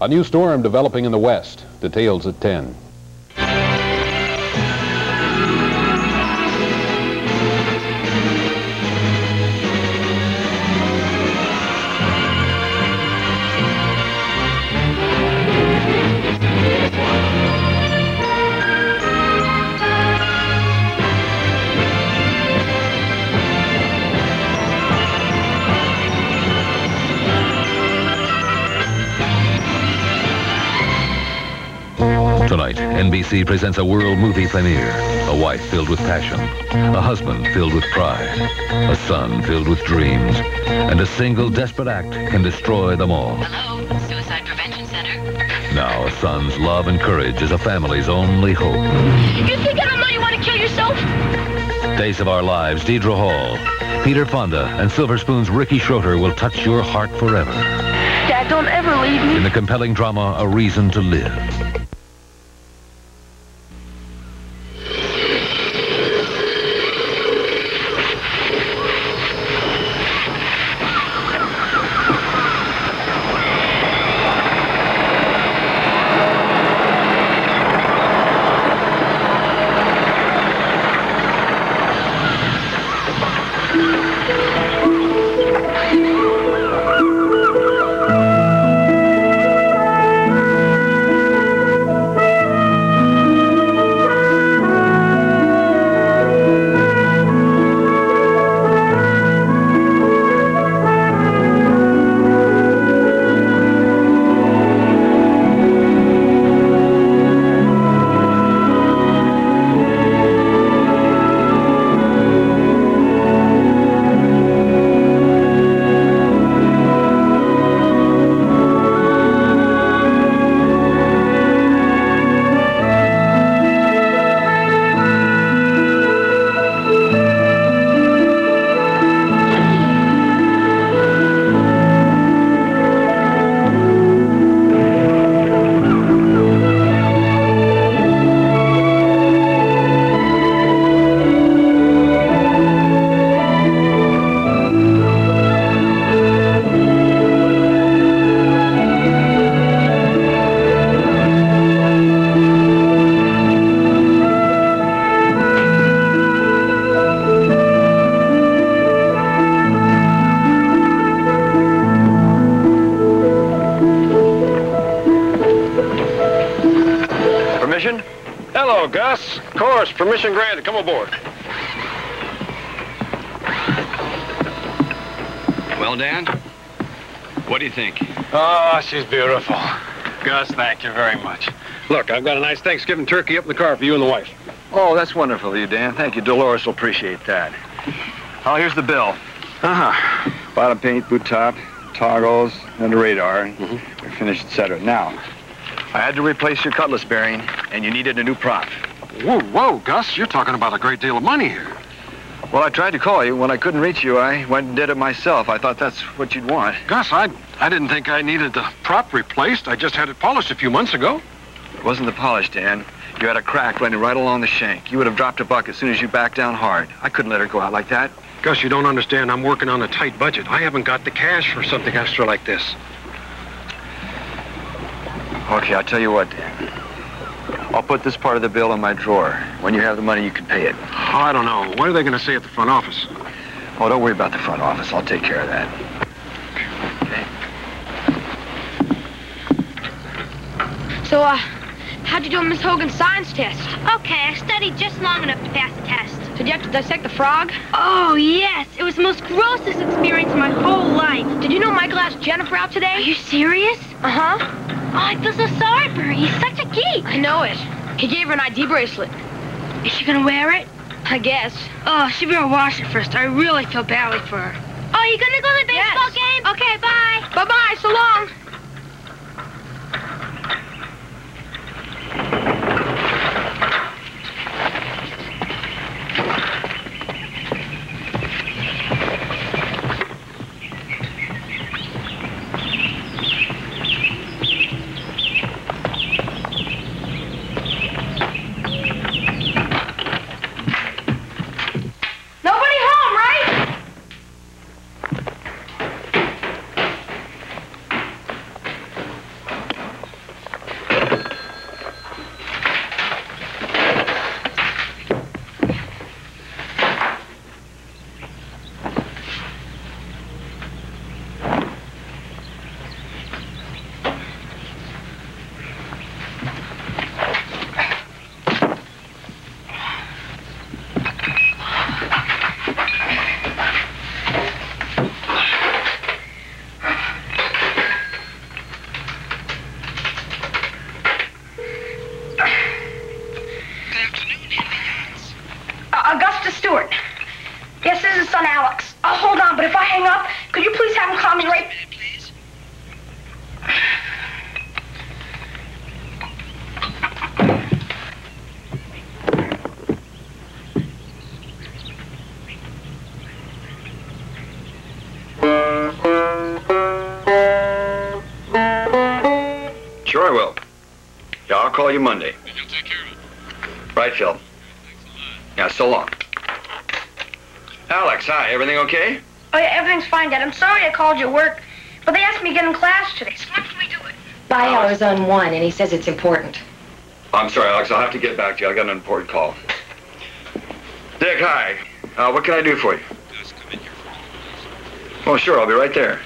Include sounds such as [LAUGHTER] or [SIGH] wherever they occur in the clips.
A new storm developing in the west. Details at 10. NBC presents a world movie premiere. A wife filled with passion, a husband filled with pride, a son filled with dreams, and a single desperate act can destroy them all. Hello, Suicide Prevention Center. Now, a son's love and courage is a family's only hope. You think I don't know you want to kill yourself? Days of Our Lives, Deidre Hall, Peter Fonda, and Silver Spoon's Ricky Schroder will touch your heart forever. Dad, don't ever leave me. In the compelling drama, A Reason to Live. She's beautiful. Gus, thank you very much. Look, I've got a nice Thanksgiving turkey up in the car for you and the wife. Oh, that's wonderful of you, Dan. Thank you. Dolores will appreciate that. Oh, here's the bill. Uh-huh. Bottom paint, boot top, toggles, and the radar. Mm-hmm. We're finished, etc. Now, I had to replace your cutless bearing, and you needed a new prop. Whoa, whoa, Gus, you're talking about a great deal of money here. Well, I tried to call you. When I couldn't reach you, I went and did it myself. I thought that's what you'd want. Gus, I, I didn't think I needed the prop replaced. I just had it polished a few months ago. It wasn't the polish, Dan. You had a crack running right along the shank. You would have dropped a buck as soon as you backed down hard. I couldn't let her go out like that. Gus, you don't understand. I'm working on a tight budget. I haven't got the cash for something extra like this. Okay, I'll tell you what, Dan. I'll put this part of the bill in my drawer. When you have the money, you can pay it. Oh, I don't know. What are they going to say at the front office? Oh, don't worry about the front office. I'll take care of that. Okay. So, uh, how'd you do on Miss Hogan's science test? Okay, I studied just long enough to pass the test. Did you have to dissect the frog? Oh, yes. It was the most grossest experience of my whole life. Did you know Michael asked Jennifer out today? Are you serious? Uh-huh. Oh, I feel so sorry for her. He's such a geek. I know it. He gave her an ID bracelet. Is she gonna wear it? I guess. Oh, she better wash it first. I really feel badly for her. Oh, you gonna go to the baseball Yes. game? Okay, bye. Bye-bye, so long. Yeah, I'll call you Monday. And you'll take care of it. Right, Phil. Thanks a lot. Yeah, so long. Alex, hi. Everything okay? Oh, yeah, everything's fine, Dad. I'm sorry I called you at work, but they asked me to get in class today. So when can we do it? Buy hours on one, and he says it's important. I'm sorry, Alex. I'll have to get back to you. I got an important call. Dick, hi. Uh, what can I do for you? Gus, come in here for a minute, please. Oh, sure. I'll be right there.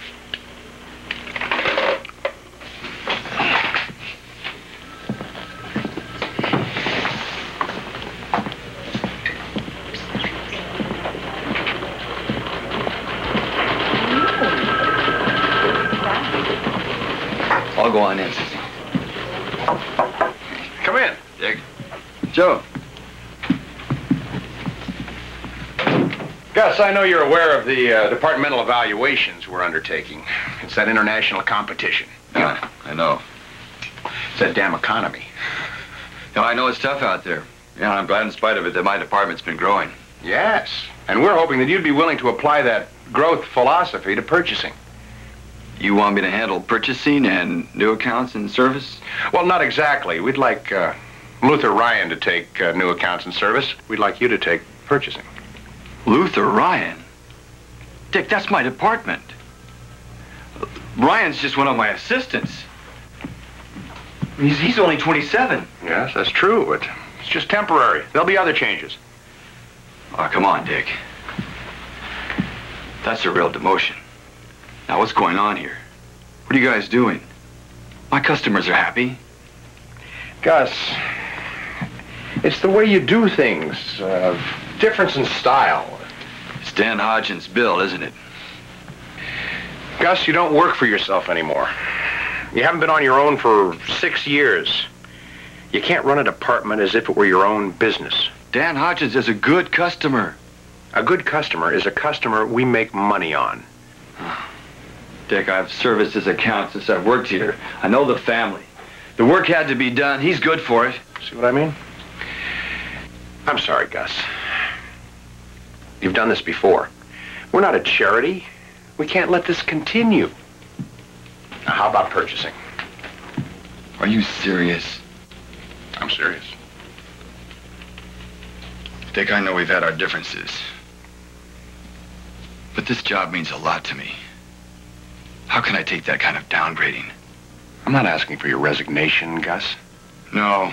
I know you're aware of the uh, departmental evaluations we're undertaking. It's that international competition. Yeah, I know. It's that damn economy. Yeah, I know it's tough out there. Yeah, I'm glad in spite of it that my department's been growing. Yes. And we're hoping that you'd be willing to apply that growth philosophy to purchasing. You want me to handle purchasing and new accounts and service? Well, not exactly. We'd like uh, Luther Ryan to take uh, new accounts and service. We'd like you to take purchasing. Luther Ryan? Dick, that's my department. Ryan's just one of my assistants. He's, he's only 27. Yes, that's true, but it's just temporary. There'll be other changes. Oh, come on, Dick. That's a real demotion. Now, what's going on here? What are you guys doing? My customers are happy. Gus, it's the way you do things. Uh, difference in style. It's Dan Hodgins' bill, isn't it? Gus, you don't work for yourself anymore. You haven't been on your own for six years. You can't run a department as if it were your own business. Dan Hodgins is a good customer. A good customer is a customer we make money on. Dick, I've serviced his account since I've worked here. I know the family. The work had to be done. He's good for it. See what I mean? I'm sorry, Gus. You've done this before. We're not a charity. We can't let this continue. Now, how about purchasing? Are you serious? I'm serious. Dick, I know we've had our differences. But this job means a lot to me. How can I take that kind of downgrading? I'm not asking for your resignation, Gus. No.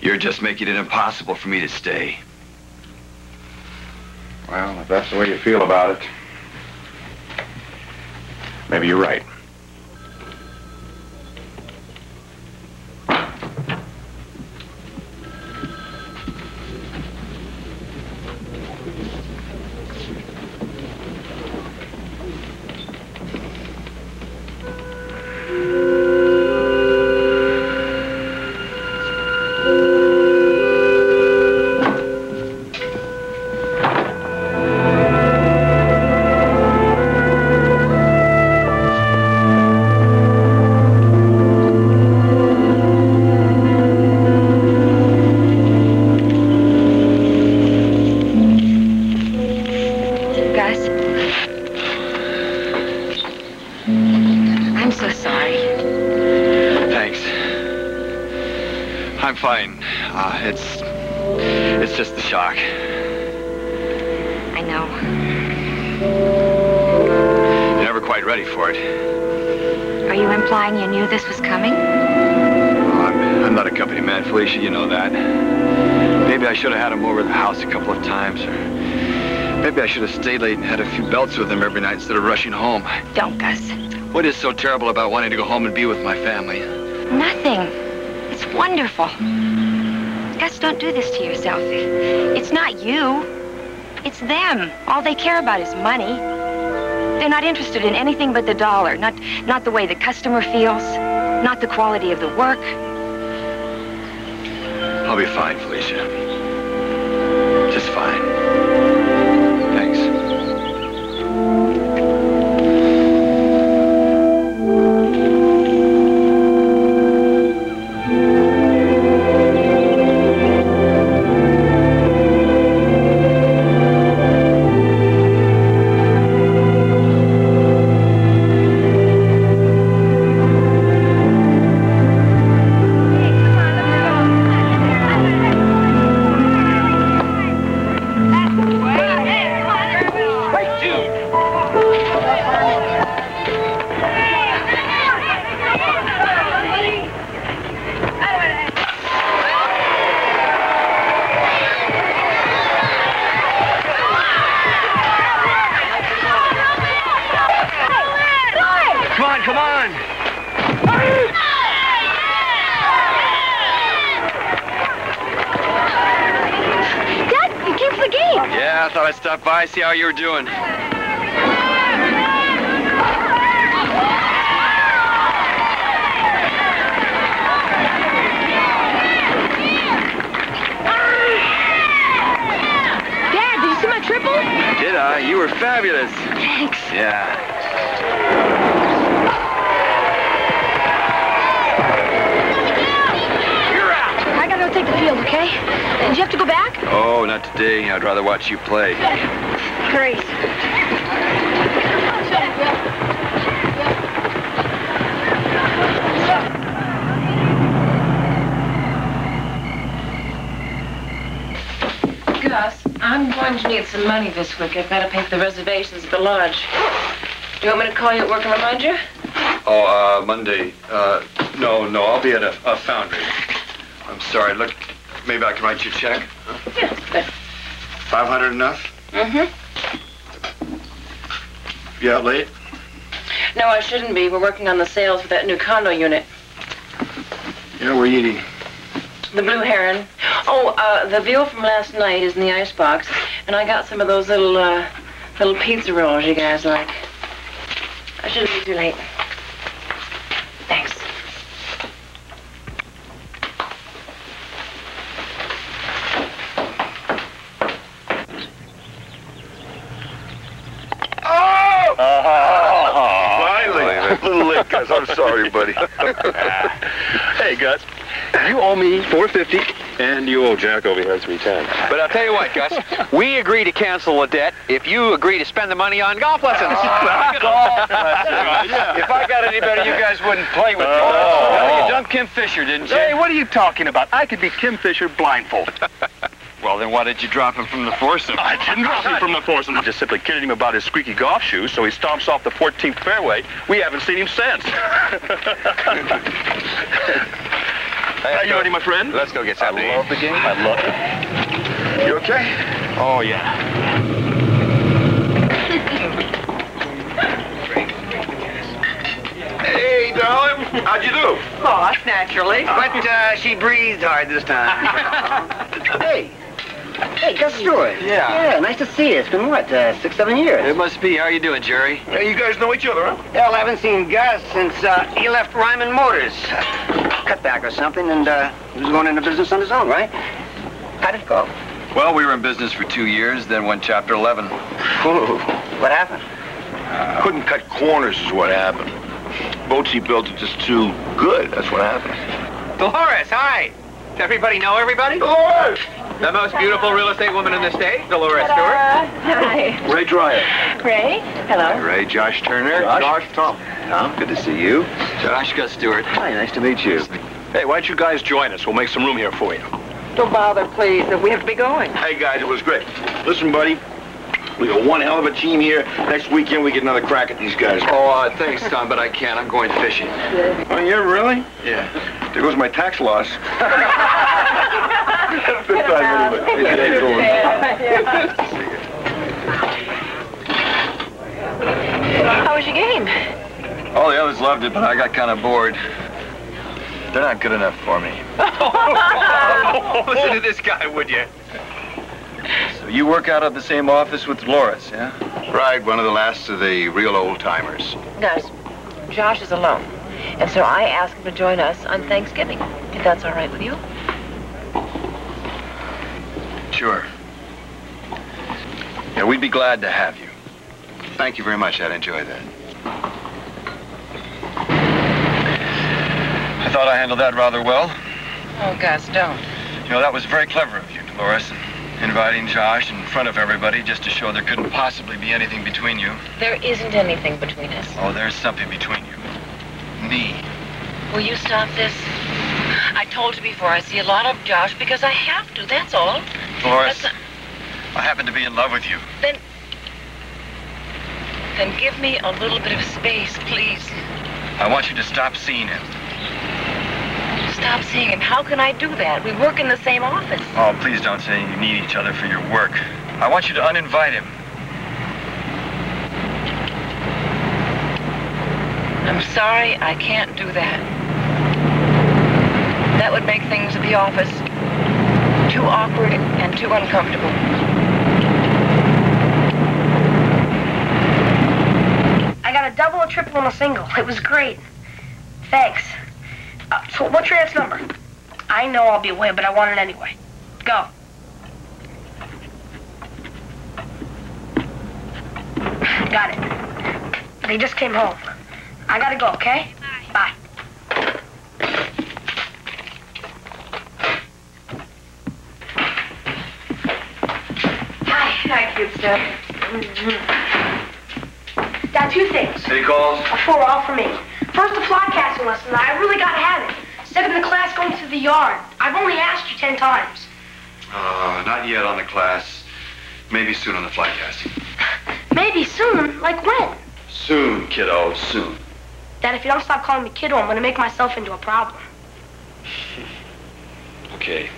You're just making it impossible for me to stay. Well, if that's the way you feel about it, maybe you're right. With him every night instead of rushing home. Don't, Gus. What is so terrible about wanting to go home and be with my family? Nothing. It's wonderful. Gus, don't do this to yourself. It's not you. It's them. All they care about is money. They're not interested in anything but the dollar, not, not the way the customer feels, not the quality of the work. I'll be fine, Felicia. By, see how you're doing. Dad, did you see my triple? Did I? You were fabulous. Thanks. Yeah. I gotta go take the field, okay? Did you have to go back? Oh, not today. I'd rather watch you play. Grace. Gus, I'm going to need some money this week. I've got to pay for the reservations at the lodge. Do you want me to call you at work and remind you? Oh, uh, Monday. Uh, no, no, I'll be at a, a foundry. I'm sorry. Look, maybe I can write you a check. Yeah, good. 500 enough? Mm-hmm. You out late? No, I shouldn't be. We're working on the sales for that new condo unit. Yeah, we're eating. The blue heron. Oh, uh, the veal from last night is in the icebox, and I got some of those little, uh, little pizza rolls you guys like. I shouldn't be too late. Thanks. Little late, Gus. I'm sorry, buddy. [LAUGHS] hey, Gus. You owe me 450 and you owe Jack over here 310. But I'll tell you what, Gus. We agree to cancel the debt if you agree to spend the money on golf lessons. [LAUGHS] golf lessons. If I got any better, you guys wouldn't play with me. Oh. You dumped Kim Fisher, didn't you? Hey, what are you talking about? I could be Kim Fisher blindfolded. [LAUGHS] Well, then why did you drop him from the foursome? I didn't drop him from the foursome. I just simply kidded him about his squeaky golf shoes, so he stomps off the 14th fairway. We haven't seen him since. [LAUGHS] hey, Are you ready, my friend? Let's go get something. I love the game. I love it. You okay? Oh, yeah. Hey, darling. How'd you do? Lost, naturally. But uh, she breathed hard this time. [LAUGHS] hey. Hey, Gus Stewart. Yeah. Yeah, nice to see you. It's been, what, uh, six, seven years? It must be. How are you doing, Jerry? Hey, you guys know each other, huh? Hell, I haven't seen Gus since uh, he left Ryman Motors. Cutback or something, and uh, he was going into business on his own, right? How'd it go? Well, we were in business for two years, then went Chapter 11. Ooh, what happened? Couldn't cut corners is what happened. Boats he built are just too good. That's what happened. Dolores, hi. Does everybody know everybody? Dolores! The most beautiful real estate woman in the state, Dolores Stewart. Hi. Ray Dryer. Ray? Hello. Ray, Josh Turner. Josh, Tom. Tom, good to see you. Josh Gus Stewart. Hi, nice to meet you. Hey, why don't you guys join us? We'll make some room here for you. Don't bother, please. We have to be going. Hey, guys, it was great. Listen, buddy, we got one hell of a team here. Next weekend, we get another crack at these guys. Oh, uh, thanks, Tom, but I can't. I'm going fishing. Oh, yeah, really? Yeah. There goes my tax loss. Good time, anyway. Hey, hey, David. How was your game? All the others loved it, but I got kind of bored. They're not good enough for me. [LAUGHS] Listen to this guy, would you? So you work out of the same office with Dolores, yeah? Right, one of the last of the real old timers. Gus, Josh is alone. And so I asked him to join us on Thanksgiving, if that's all right with you. Sure. Yeah, we'd be glad to have you. Thank you very much. I'd enjoy that. I thought I handled that rather well. Oh, Gus, don't. You know, that was very clever of you, Dolores, inviting Josh in front of everybody just to show there couldn't possibly be anything between you. There isn't anything between us. Oh, there's something between you. Me. Will you stop this? I told you before, I see a lot of Josh because I have to, that's all. Dolores, That's I happen to be in love with you. Then... Then give me a little bit of space, please. I want you to stop seeing him. Stop seeing him. How can I do that? We work in the same office. Oh, please don't say you need each other for your work. I want you to uninvite him. I'm sorry, I can't do that. That would make things at the office too awkward and too uncomfortable. I got a double, a triple, and a single. It was great. Thanks. Uh, so what's your aunt's number? I know I'll be away, but I want it anyway. Go. Got it. They just came home. I gotta go, okay? Bye. Hi, hi, cute stuff. Dad, two things. Any calls? A four all for me. First, the fly casting lesson. I really gotta have it. Second, the class going to the yard. I've only asked you ten times. Uh, not yet on the class. Maybe soon on the fly casting. [LAUGHS] Maybe soon. Like when? Soon, kiddo, soon. Dad, if you don't stop calling me kiddo, I'm gonna make myself into a problem. [LAUGHS] Okay.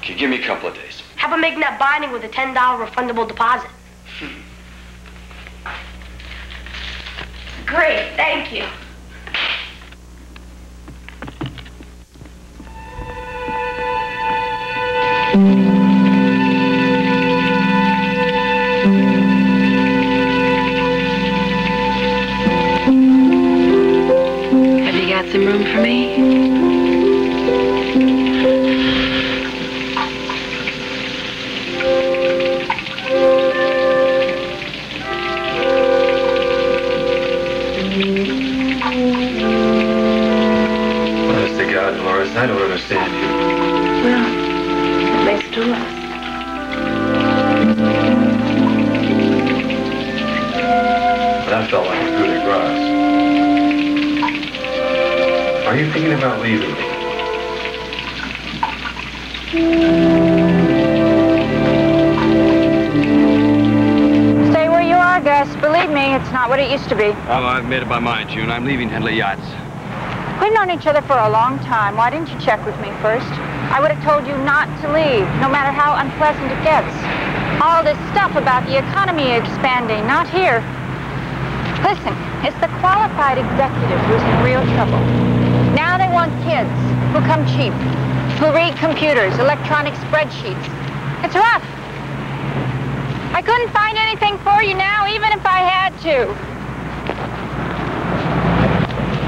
Okay, give me a couple of days. How about making that binding with a $10 refundable deposit? [LAUGHS] Great, thank you. Have you got some room for me? What it used to be. Oh, I've made up my mind, June. I'm leaving Henley Yachts. We've known each other for a long time. Why didn't you check with me first? I would have told you not to leave, no matter how unpleasant it gets. All this stuff about the economy expanding, not here. Listen, it's the qualified executive who's in real trouble. Now they want kids who come cheap, who read computers, electronic spreadsheets. It's rough. I couldn't find anything for you now, even if I had to.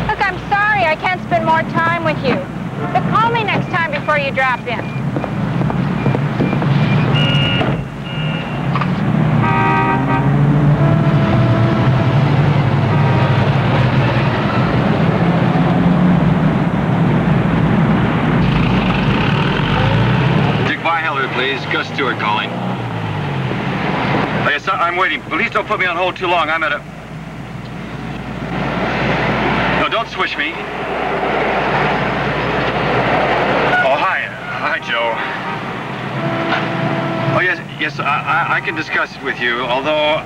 Look, I'm sorry I can't spend more time with you. But call me next time before you drop in. Please. Gus Stewart calling. I'm waiting. Please don't put me on hold too long. I'm at a... Don't switch me. Oh, hi. Hi, Joe. Oh, yes, yes, I, I, I can discuss it with you, although...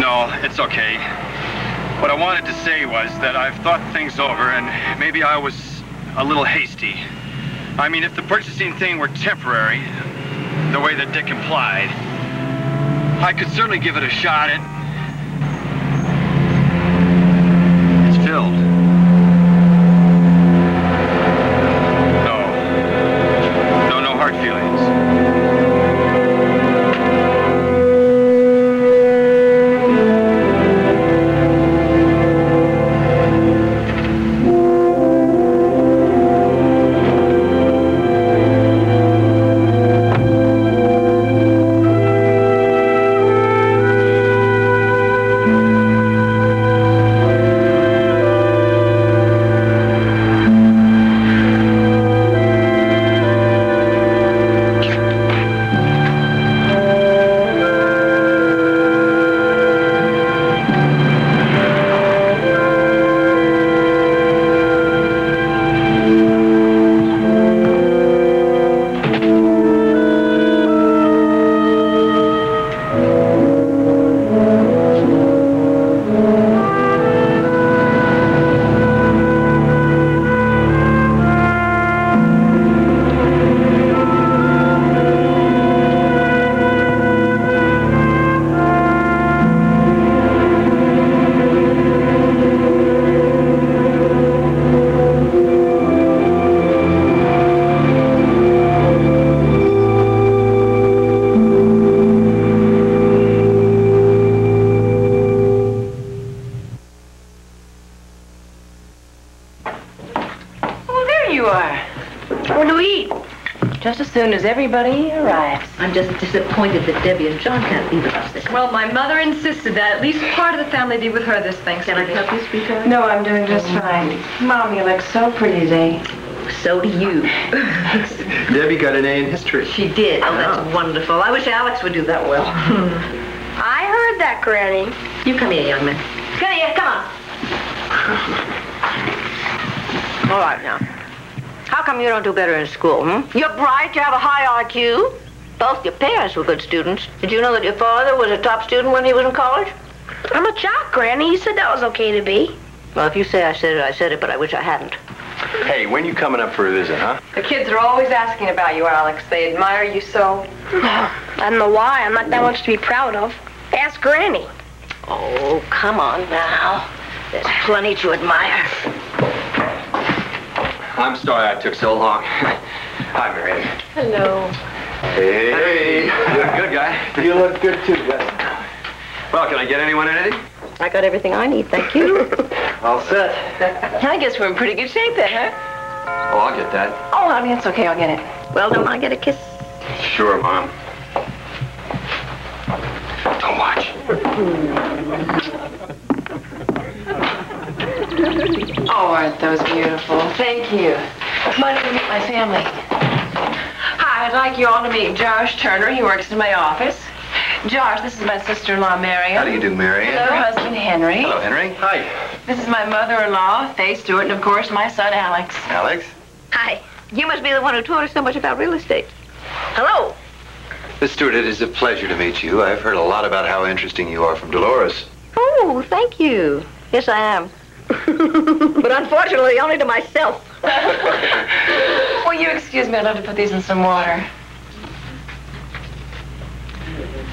No, it's okay. What I wanted to say was that I've thought things over, and maybe I was a little hasty. I mean, if the purchasing thing were temporary, the way that Dick implied, I could certainly give it a shot. Everybody arrives. I'm just disappointed that Debbie and John can't be with us this Well, my mother insisted that at least part of the family be with her this Thanksgiving. Can I help you, sweetheart? No, I'm doing just mm. fine. Mom, you look so pretty today. So do you. [LAUGHS] Debbie got an A in history. She did. Oh, that's ah. wonderful. I wish Alex would do that well. [LAUGHS] I heard that, Granny. you come here, young man. Come here, come on. [LAUGHS] All right now. How come you don't do better in school, hmm? You're bright, you have a high IQ. Both your parents were good students. Did you know that your father was a top student when he was in college? I'm a jock, Granny. You said that was okay to be. Well, if you say I said it, I said it, but I wish I hadn't. Hey, when you coming up for a visit, huh? The kids are always asking about you, Alex. They admire you so. I don't know why. I'm not that much to be proud of. Ask Granny. Oh, come on now. There's plenty to admire. I'm sorry I took so long. [LAUGHS] Hi, Mary. Hello. Hey, you look good, guy. You look good too, Gus. Well, can I get anyone anything? I got everything I need, thank you. [LAUGHS] All set. I guess we're in pretty good shape then, huh? Oh, I'll get that. Oh, honey, it's okay. I'll get it. well, don't I get a kiss? Sure, Mom. Don't watch. Oh, aren't those beautiful? Thank you. Money to meet my family. Hi, I'd like you all to meet Josh Turner. He works in my office. Josh, this is my sister-in-law, Marion. How do you do, Marion? Her husband, Henry. Hello, Henry. Hi. This is my mother-in-law, Faye Stewart, and of course, my son, Alex. Alex. Hi. You must be the one who taught us so much about real estate. Hello. Miss Stewart, it is a pleasure to meet you. I've heard a lot about how interesting you are from Dolores. Oh, thank you. Yes, I am. [LAUGHS] but unfortunately, only to myself. [LAUGHS] Will you excuse me? I'd love to put these in some water.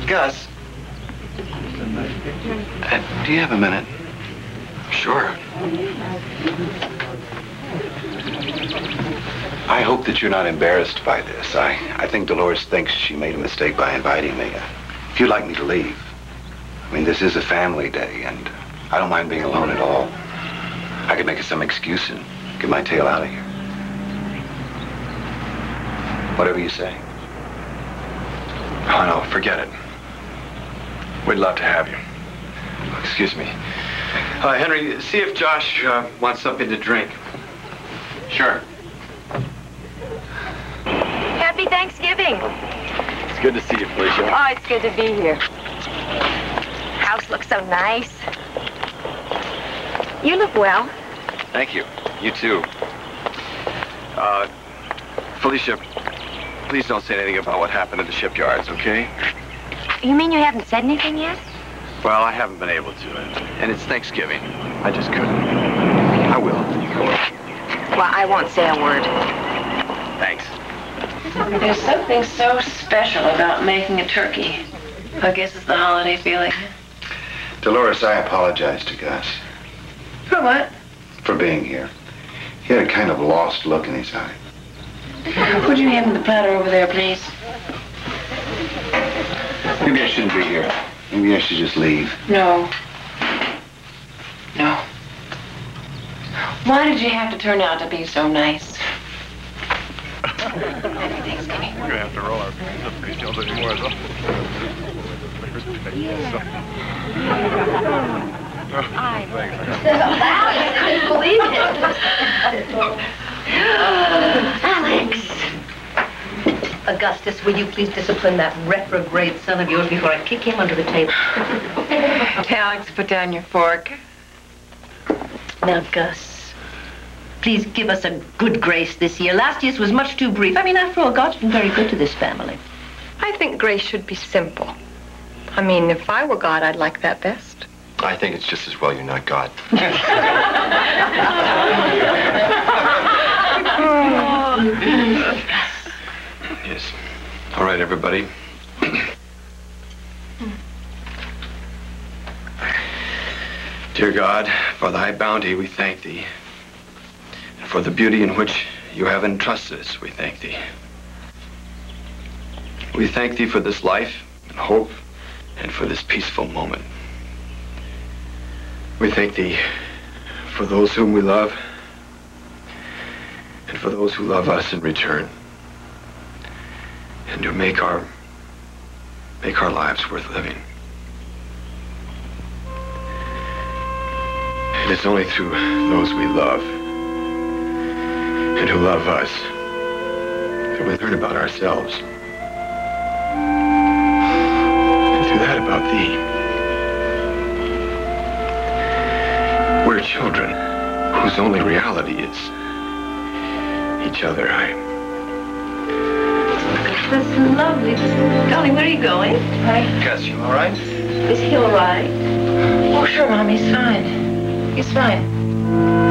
Gus. Uh, do you have a minute? Sure. I hope that you're not embarrassed by this. I, I think Dolores thinks she made a mistake by inviting me. If you'd like me to leave. I mean, this is a family day, and I don't mind being alone at all. I could make some excuse and get my tail out of here. Whatever you say. Oh, no, forget it. We'd love to have you. Excuse me. Uh, Henry, see if Josh uh, wants something to drink. Sure. Happy Thanksgiving. It's good to see you, Felicia. Oh, it's good to be here. House looks so nice. You look well. Thank you. You too. Uh, Felicia, please don't say anything about what happened at the shipyards, okay? You mean you haven't said anything yet? Well, I haven't been able to, and, and it's Thanksgiving. I just couldn't. I will. Well, I won't say a word. Thanks. There's something so special about making a turkey. I guess it's the holiday feeling. Dolores, I apologize to Gus For what? for being here. He had a kind of lost look in his eye. Would you hand me the platter over there, please? Maybe I shouldn't be here. Maybe I should just leave. No. No. Why did you have to turn out to be so nice? Happy Thanksgiving. We're gonna have to roll our pants up these jobs anymore. So. I couldn't believe it. Alex! Augustus, will you please discipline that retrograde son of yours before I kick him under the table? Alex, put down your fork. Now, Gus, please give us a good grace this year. Last year's was much too brief. I mean, after all, God's been very good to this family. I think grace should be simple. I mean, if I were God, I'd like that best. I think it's just as well you're not God. [LAUGHS] yes. All right, everybody. Dear God, for thy bounty we thank thee. And for the beauty in which you have entrusted us, we thank thee. We thank thee for this life and hope and for this peaceful moment. We thank thee for those whom we love and for those who love us in return. And to make our make our lives worth living. And it's only through those we love and who love us that we learn about ourselves. And through that about thee. Children whose only reality is each other. I That's lovely. Golly, where are you going? Hi. Gus, you all right? Is he all right? Oh, sure, Mom. He's fine. He's fine.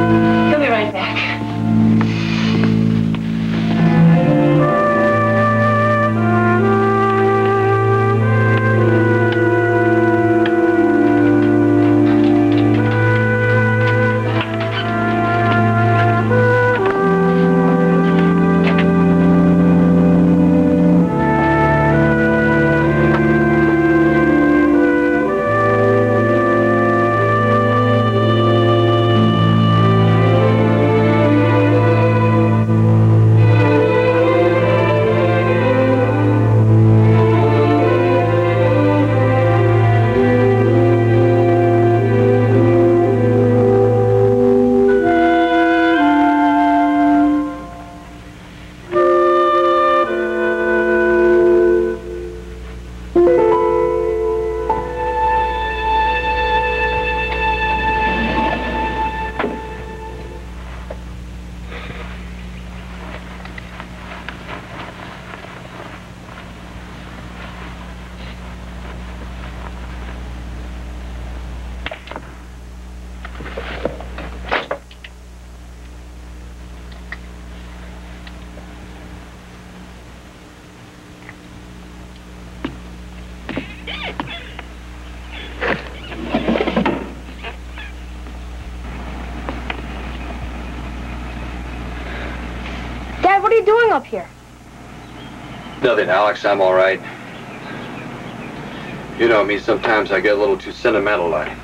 Me, sometimes I get a little too sentimental. I,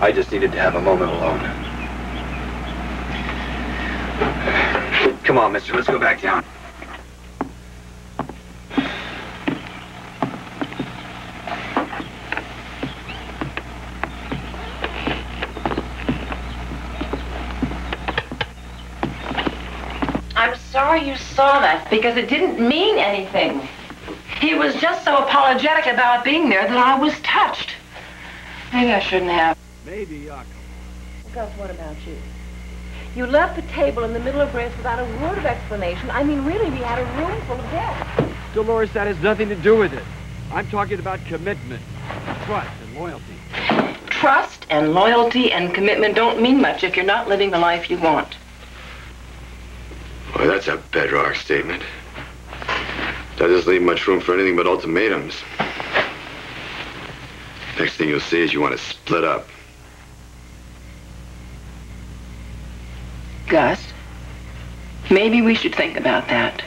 I just needed to have a moment alone. Come on, mister. Let's go back down. I'm sorry you saw that because it didn't mean anything. He was just so apologetic about being there that I was touched. Maybe I shouldn't have. Maybe, Yaakov. Gus, what about you? You left the table in the middle of grace without a word of explanation. I mean, really, we had a room full of guests. Dolores, that has nothing to do with it. I'm talking about commitment, trust, and loyalty. Trust and loyalty and commitment don't mean much if you're not living the life you want. Boy, that's a bedrock statement. That doesn't leave much room for anything but ultimatums. Next thing you'll see is you want to split up. Gus, maybe we should think about that.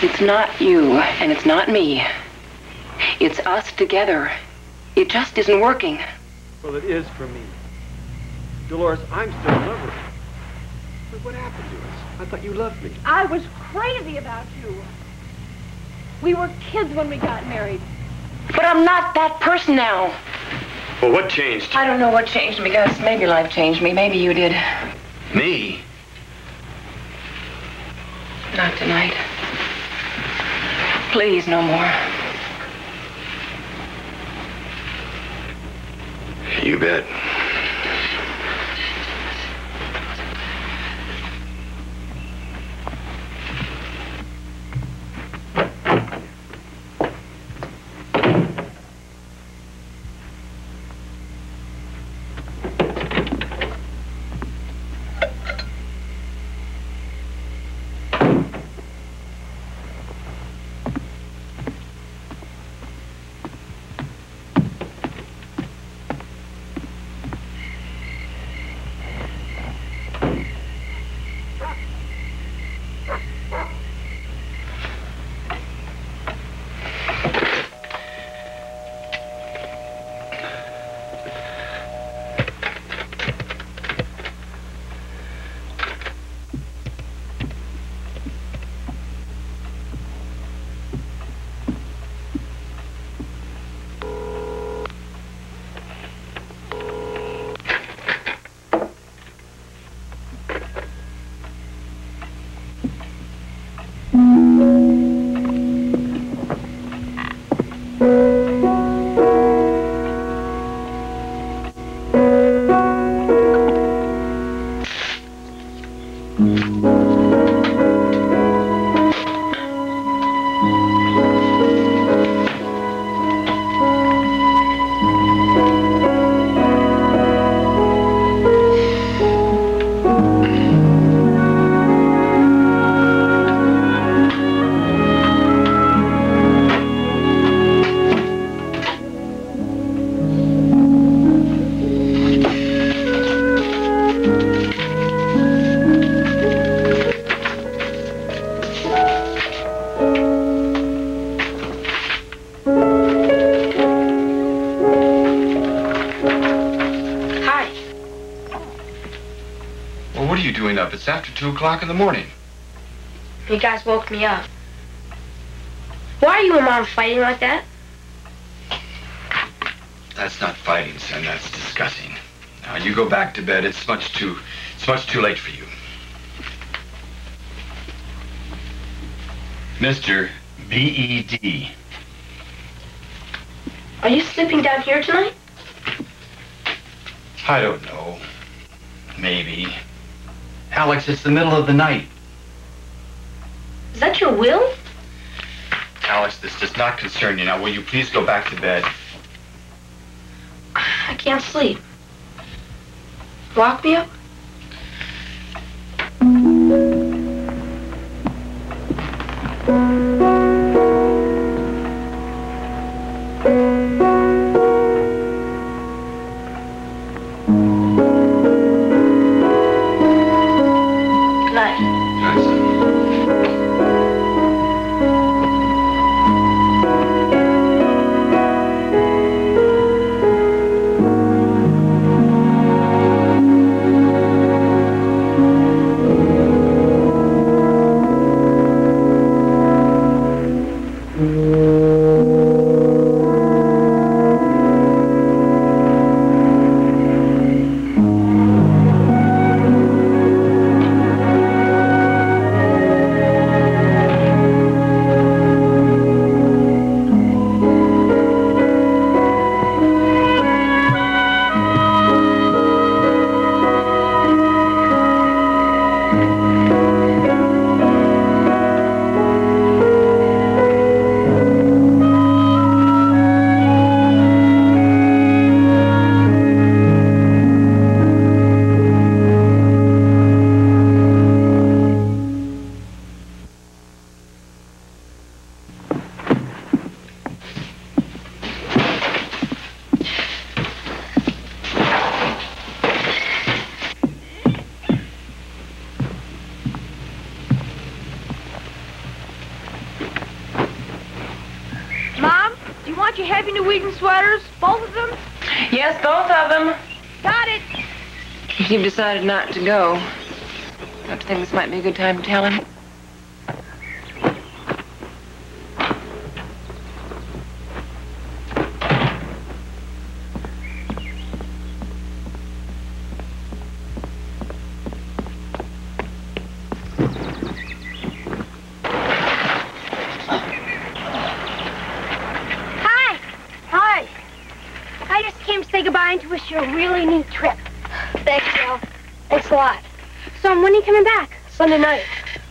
It's not you, and it's not me. It's us together. It just isn't working. Well, it is for me. Dolores, I'm still in love with you. But what happened to us? I thought you loved me. I was crazy about you. We were kids when we got married. But I'm not that person now. Well, what changed? I don't know what changed me, Gus. Maybe life changed me. Maybe you did. Me? Not tonight. Please, no more. You bet. It's after 2 o'clock in the morning. You guys woke me up. Why are you and Mom fighting like that? That's not fighting, son. That's discussing. Now, you go back to bed. It's much too... It's much too late for you. Mr. B.E.D. Are you sleeping down here tonight? I don't know. Maybe. Alex, it's the middle of the night. Is that your will? Alex, this does not concern you. Now, will you please go back to bed? I can't sleep. Lock me up? Decided not to go. Don't you think this might be a good time to tell him? Back? Sunday night.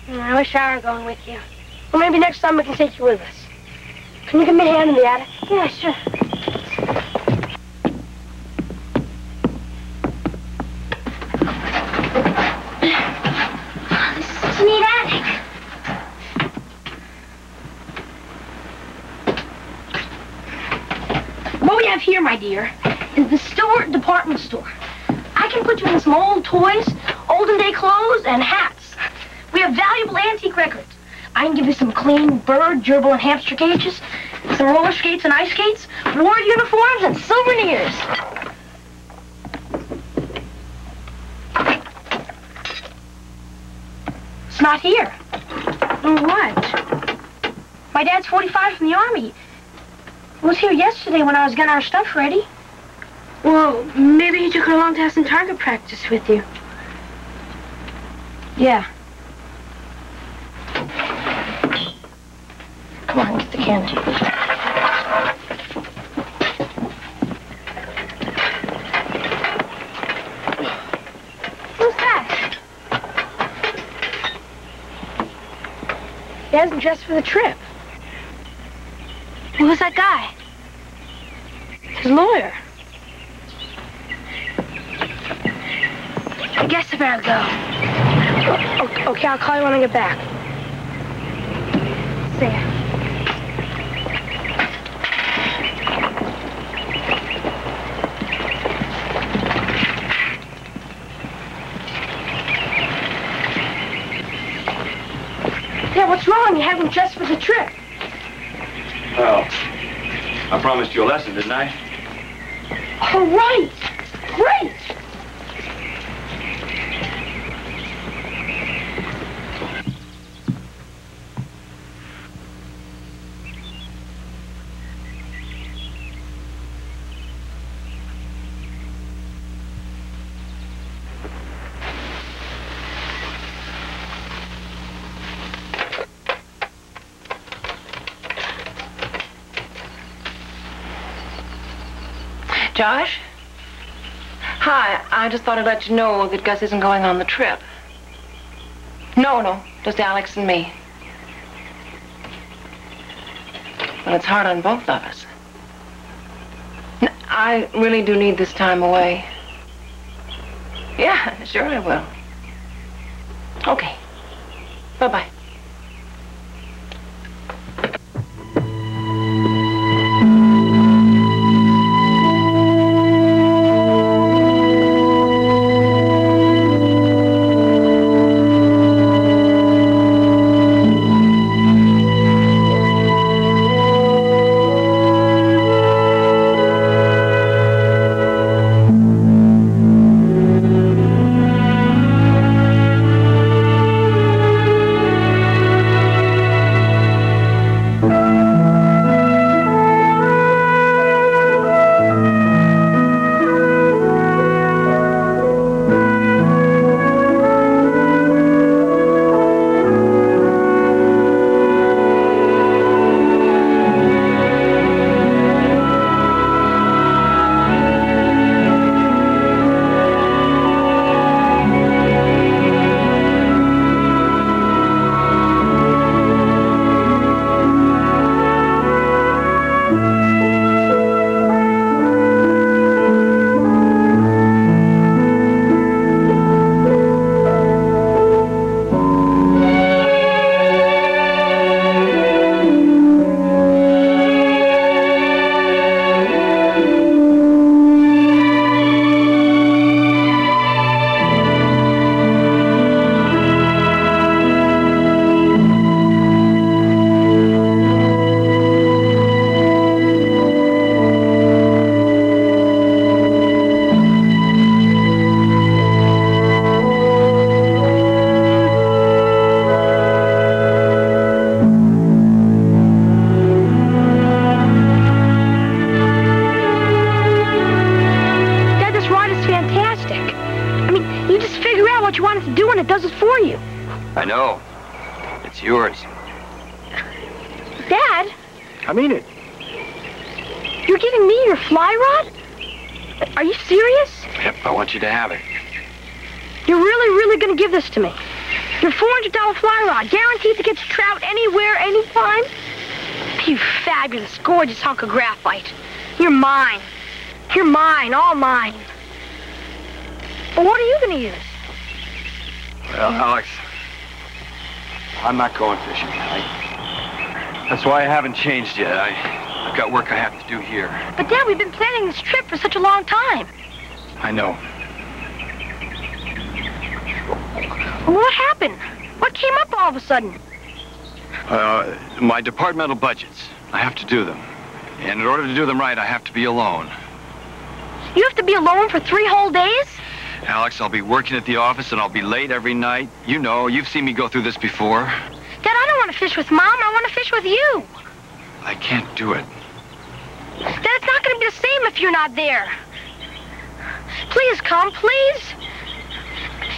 Mm, I wish I were going with you. Or maybe next time we can take you with us. Can you give me a hand in the attic? Yeah, sure. This is a neat attic. What we have here, my dear, is the Stewart department store. I can put you in some old toys, olden day clothes, and hats. Have valuable antique records. I can give you some clean bird, gerbil, and hamster cages, some roller skates and ice skates, war uniforms, and souvenirs. It's not here. What? My dad's 45 from the army. He was here yesterday when I was getting our stuff ready. Well, maybe he took it along to have some target practice with you. Yeah. Come the candy. Who's that? He hasn't dressed for the trip. Who's that guy? His lawyer. I guess I better go. Okay, okay, I'll call you when I get back. See ya. Yeah, what's wrong? You haven't dressed for the trip. Well, I promised you a lesson, didn't I? All right. Great. Josh? Hi, I just thought I'd let you know that Gus isn't going on the trip. No, no, just Alex and me. Well, it's hard on both of us. I really do need this time away. Yeah, sure I will. That's why I haven't changed yet. I, I've got work I have to do here. But Dad, we've been planning this trip for such a long time. I know. What happened? What came up all of a sudden? Uh, my departmental budgets. I have to do them. And in order to do them right, I have to be alone. You have to be alone for three whole days? Alex, I'll be working at the office and I'll be late every night. You know, you've seen me go through this before. Dad, I don't want to fish with Mom. I want to fish with you. I can't do it. Dad, it's not going to be the same if you're not there. Please come, please.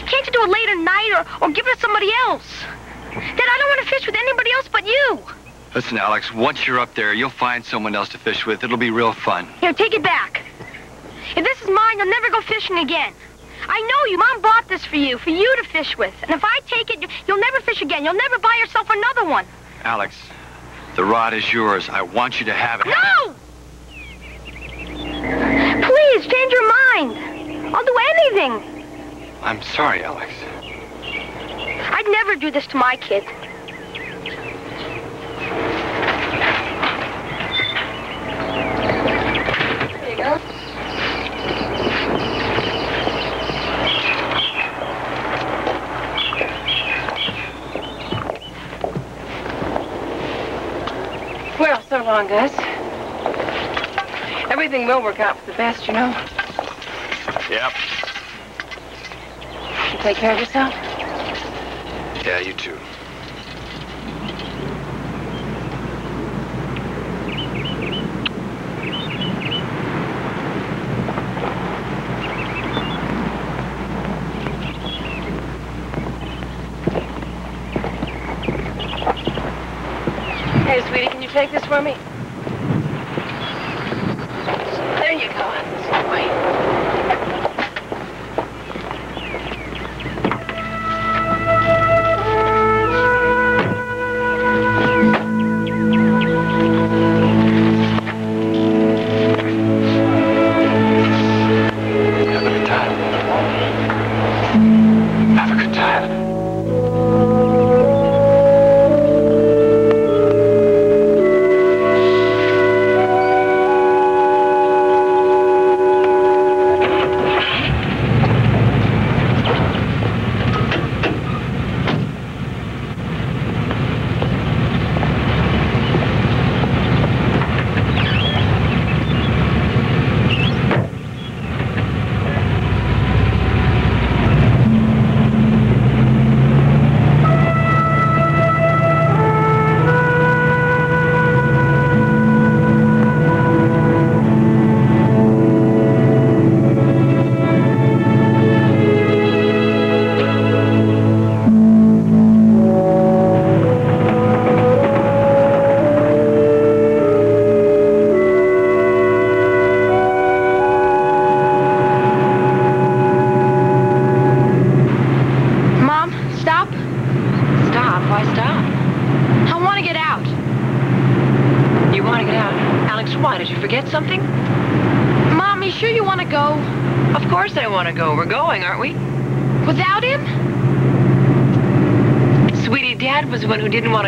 Can't you do it late at night or, or give it to somebody else? Dad, I don't want to fish with anybody else but you. Listen, Alex, once you're up there, you'll find someone else to fish with. It'll be real fun. Here, take it back. If this is mine, you'll never go fishing again. I know you. Mom bought this for you, for you to fish with. And if I take it, you'll never fish again. You'll never buy yourself another one. Alex, the rod is yours. I want you to have it. No! Please, change your mind. I'll do anything. I'm sorry, Alex. I'd never do this to my kid. There you go. Well, so long, Gus. Everything will work out for the best, you know. Yep. You take care of yourself. Yeah, you too. Hey, sweetie,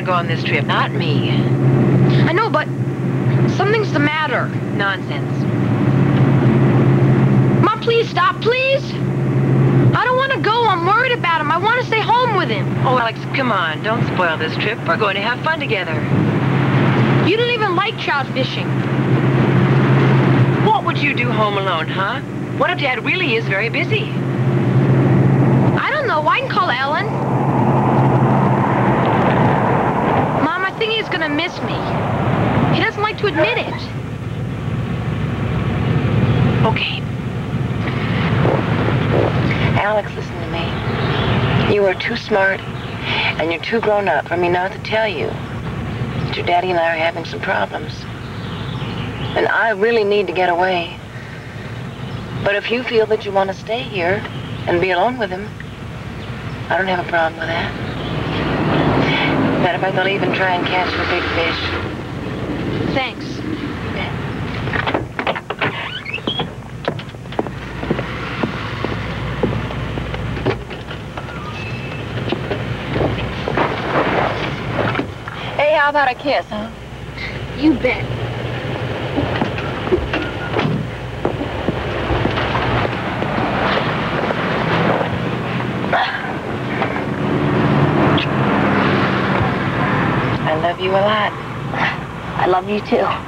go on this trip, not me. I know, but something's the matter. Nonsense. Mom, please stop, please. I don't want to go. I'm worried about him. I want to stay home with him. Oh, Alex, come on. Don't spoil this trip. We're going to have fun together. You don't even like trout fishing. What would you do home alone, huh? What if Dad really is very busy? I don't know. I can call Ellen. Mom, I think he's gonna miss me. He doesn't like to admit it. Okay. Alex, listen to me. You are too smart and you're too grown up for me not to tell you that your daddy and I are having some problems. And I really need to get away. But if you feel that you want to stay here and be alone with him, I don't have a problem with that. Matter of fact, I'll even try and catch a big fish. Thanks. Hey, how about a kiss, huh? You bet. I love you a lot. I love you too.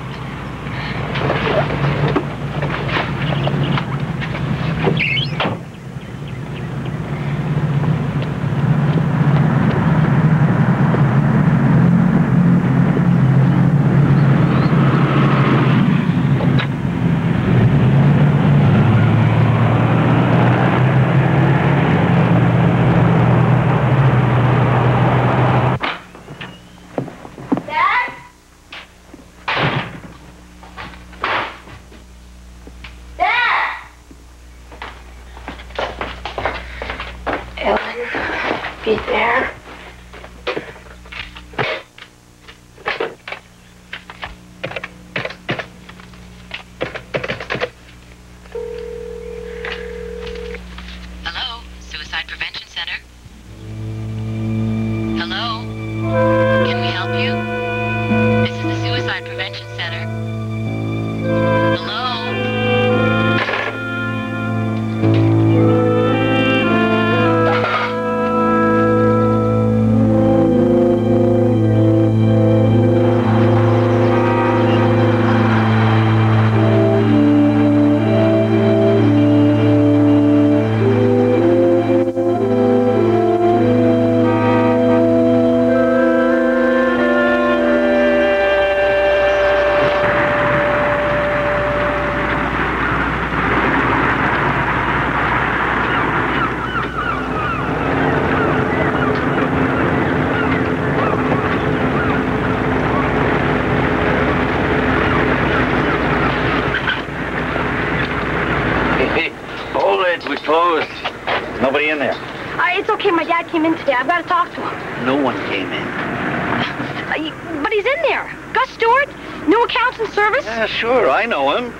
Got to talk to him. No one came in. [LAUGHS] But he's in there. Gus Stewart, new accounts and service. Yeah, sure. I know him.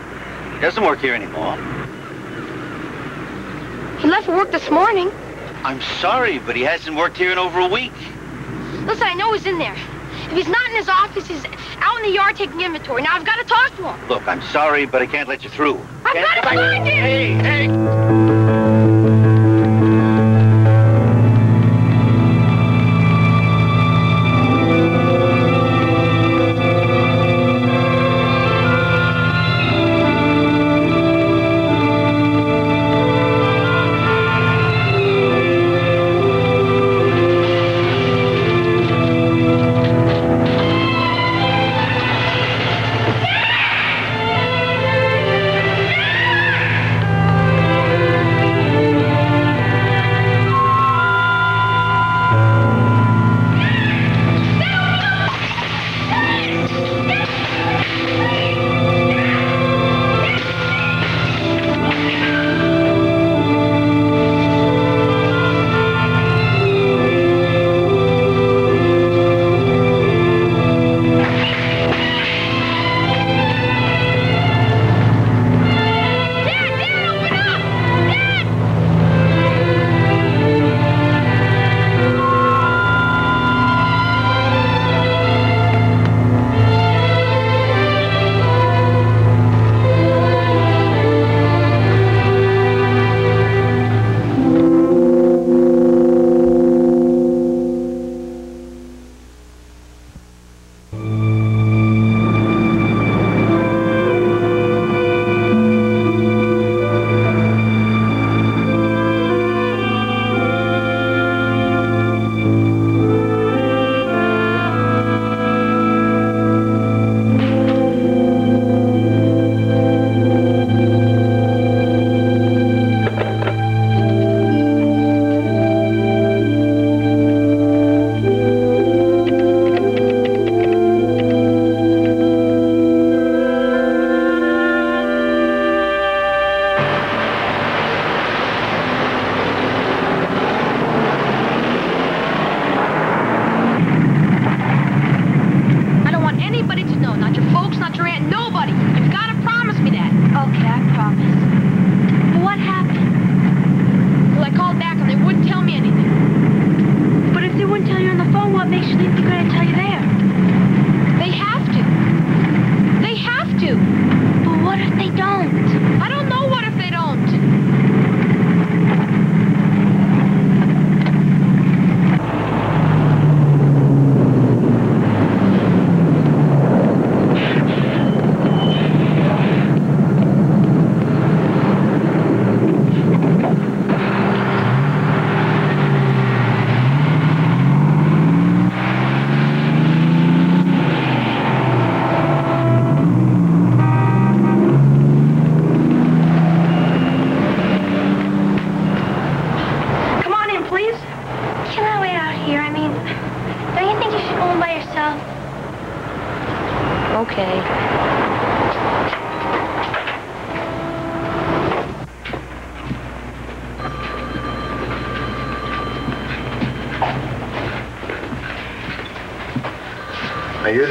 He doesn't work here anymore. He left work this morning. I'm sorry, but he hasn't worked here in over a week. Listen, I know he's in there. If he's not in his office, he's out in the yard taking inventory. Now I've got to talk to him. Look, I'm sorry, but I can't let you through. I've got to find him. Hey, hey. Not your folks, not your aunt, nobody. You've got to promise me that. Okay, I promise. But what happened? Well, I called back and they wouldn't tell me anything. But if they wouldn't tell you on the phone, what makes you think they're going to tell you there?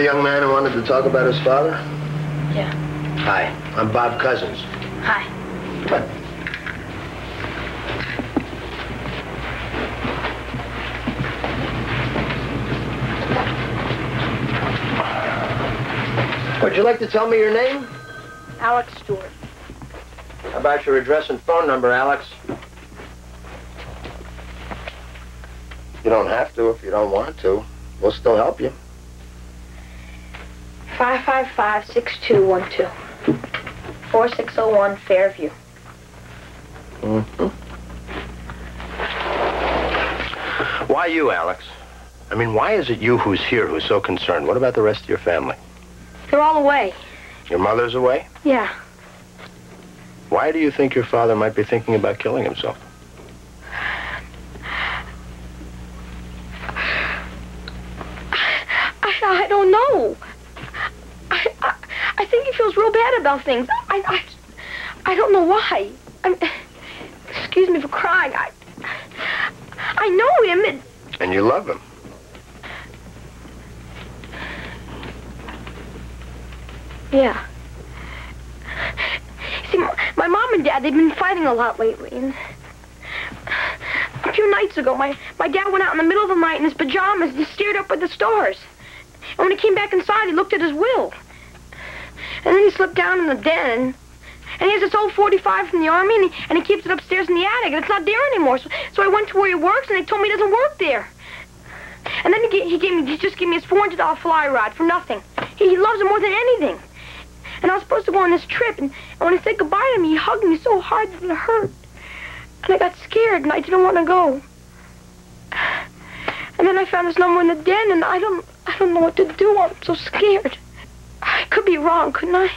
Young man who wanted to talk about his father? Yeah. Hi, I'm Bob Cousins. Hi. Come on. Would you like to tell me your name? Alex Stewart. How about your address and phone number, Alex? You don't have to if you don't want to. We'll still help you. 555-6212. 4601 Fairview. Mm-hmm. Why you, Alex? I mean, why is it you who's here who's so concerned? What about the rest of your family? They're all away. Your mother's away? Yeah. Why do you think your father might be thinking about killing himself? I, I don't know. I, think he feels real bad about things. I, I, I don't know why. I'm, excuse me for crying. I, I know him. It, And you love him. yeah. See, my, my mom and dad, they've been fighting a lot lately. And a few nights ago, my, my dad went out in the middle of the night in his pajamas and stared up at the stars. And when he came back inside, he looked at his will. And then he slipped down in the den. And he has this old 45 from the army, and he, and he keeps it upstairs in the attic, and it's not there anymore. So, so I went to where he works, and they told me he doesn't work there. And then he, he gave me, he just gave me his $400 fly rod for nothing. He, he loves it more than anything. And I was supposed to go on this trip, and, and when I said goodbye to me, he hugged me so hard that it hurt. And I got scared, and I didn't want to go. And then I found this number in the den, and I don't, I don't know what to do. I'm so scared. I could be wrong, couldn't I?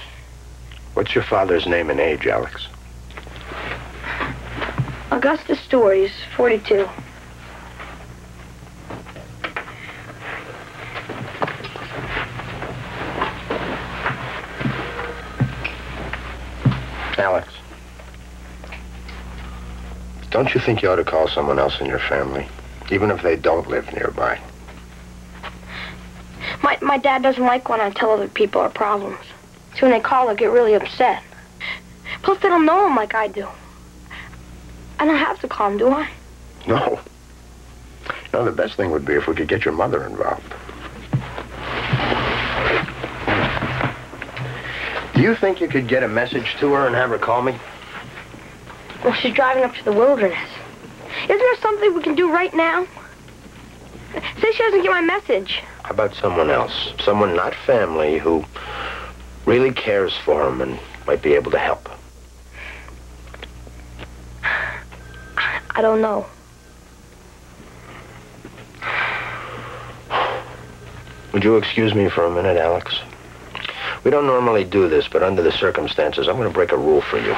What's your father's name and age, Alex? Augustus Stewart, he's 42. Alex. Don't you think you ought to call someone else in your family, even if they don't live nearby? My, my dad doesn't like when I tell other people our problems. So when they call, they get really upset. Plus, they don't know him like I do. I don't have to call him, do I? No. No, the best thing would be if we could get your mother involved. Do you think you could get a message to her and have her call me? Well, she's driving up to the wilderness. Isn't there something we can do right now? Say she doesn't get my message. How about someone else? Someone not family who really cares for him and might be able to help. I don't know. Would you excuse me for a minute, Alex? We don't normally do this, but under the circumstances, I'm going to break a rule for you.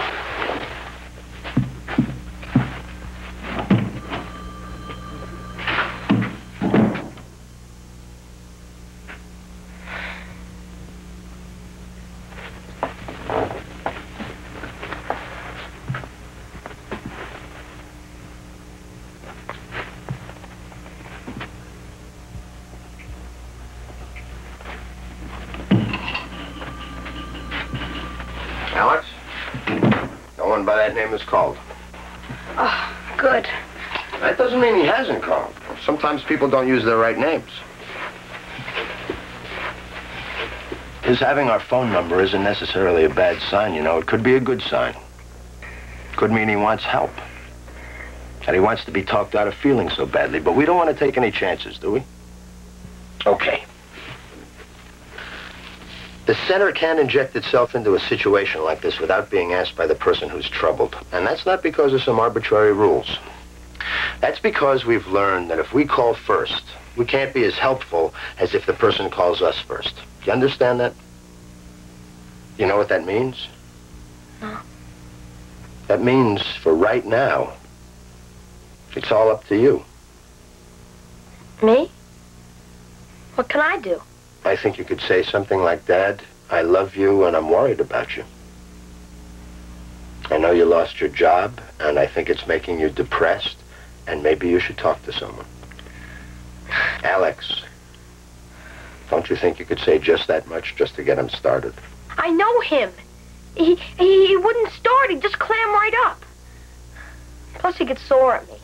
Alex? No one by that name is called. Oh, good. That doesn't mean he hasn't called. People don't use their right names. His having our phone number isn't necessarily a bad sign, you know. It could be a good sign. Could mean he wants help. And he wants to be talked out of feeling so badly, but we don't want to take any chances, do we? Okay. The center can't inject itself into a situation like this without being asked by the person who's troubled. And that's not because of some arbitrary rules. That's because we've learned that if we call first, we can't be as helpful as if the person calls us first. Do you understand that? You know what that means? No. That means, for right now, it's all up to you. Me? What can I do? I think you could say something like, Dad, I love you and I'm worried about you. I know you lost your job, and I think it's making you depressed, and maybe you should talk to someone. Alex, don't you think you could say just that much just to get him started? I know him. He, he, he wouldn't start. He'd just clam right up. Plus, he gets sore at me.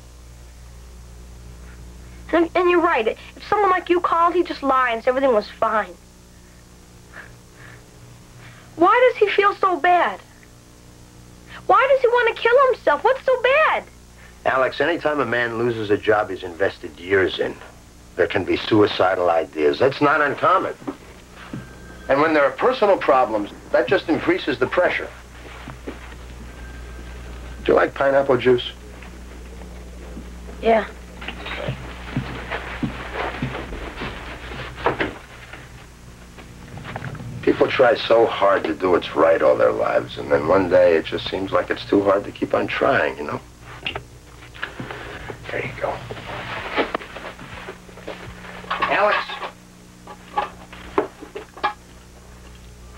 And, and you're right. If someone like you called, he'd just lie and say everything was fine. Why does he feel so bad? Why does he want to kill himself? What's so bad? Alex, anytime a man loses a job he's invested years in, there can be suicidal ideas. That's not uncommon. And when there are personal problems, that just increases the pressure. Do you like pineapple juice? Yeah. People try so hard to do what's right all their lives, and then one day it just seems like it's too hard to keep on trying, you know? There you go. Alex.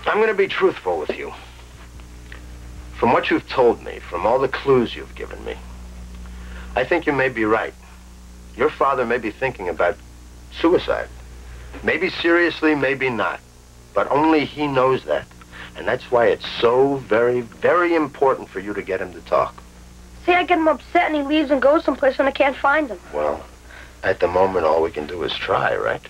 I'm going to be truthful with you. From what you've told me, from all the clues you've given me, I think you may be right. Your father may be thinking about suicide. Maybe seriously, maybe not. But only he knows that. And that's why it's so very, very important for you to get him to talk. See, I get him upset and he leaves and goes someplace and I can't find him. Well, at the moment, all we can do is try, right?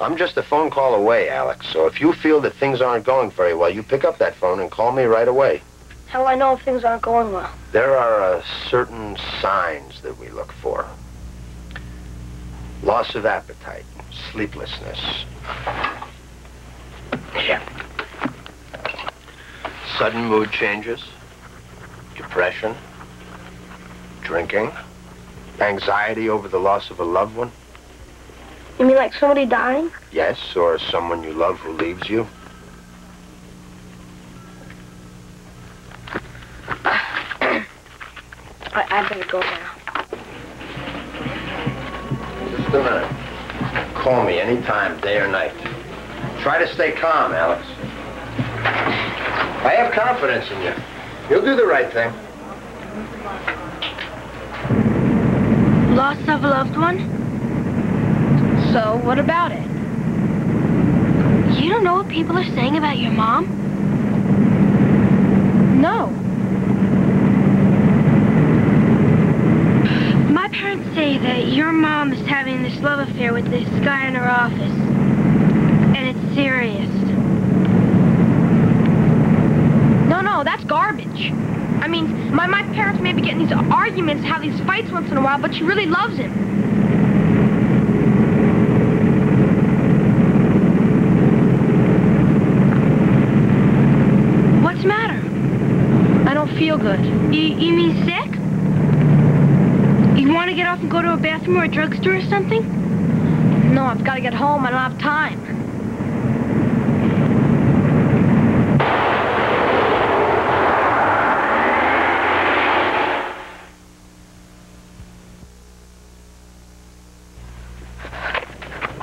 I'm just a phone call away, Alex. So if you feel that things aren't going very well, you pick up that phone and call me right away. How do I know if things aren't going well? There are uh, certain signs that we look for. Loss of appetite, sleeplessness. Yeah. Sudden mood changes, depression, drinking, anxiety over the loss of a loved one. You mean like somebody dying? Yes, or someone you love who leaves you. I, I better go now. Just a minute. Call me anytime, day or night. Try to stay calm, Alex. I have confidence in you. You'll do the right thing. Loss of a loved one? So, what about it? You don't know what people are saying about your mom? No. My parents say that your mom is having this love affair with this guy in her office. And it's serious. No, no, that's garbage. I mean, my, my parents may be getting these arguments, have these fights once in a while, but she really loves him. What's the matter? I don't feel good. You, you mean sick? You want to get off and go to a bathroom or a drugstore or something? No, I've got to get home. I don't have time.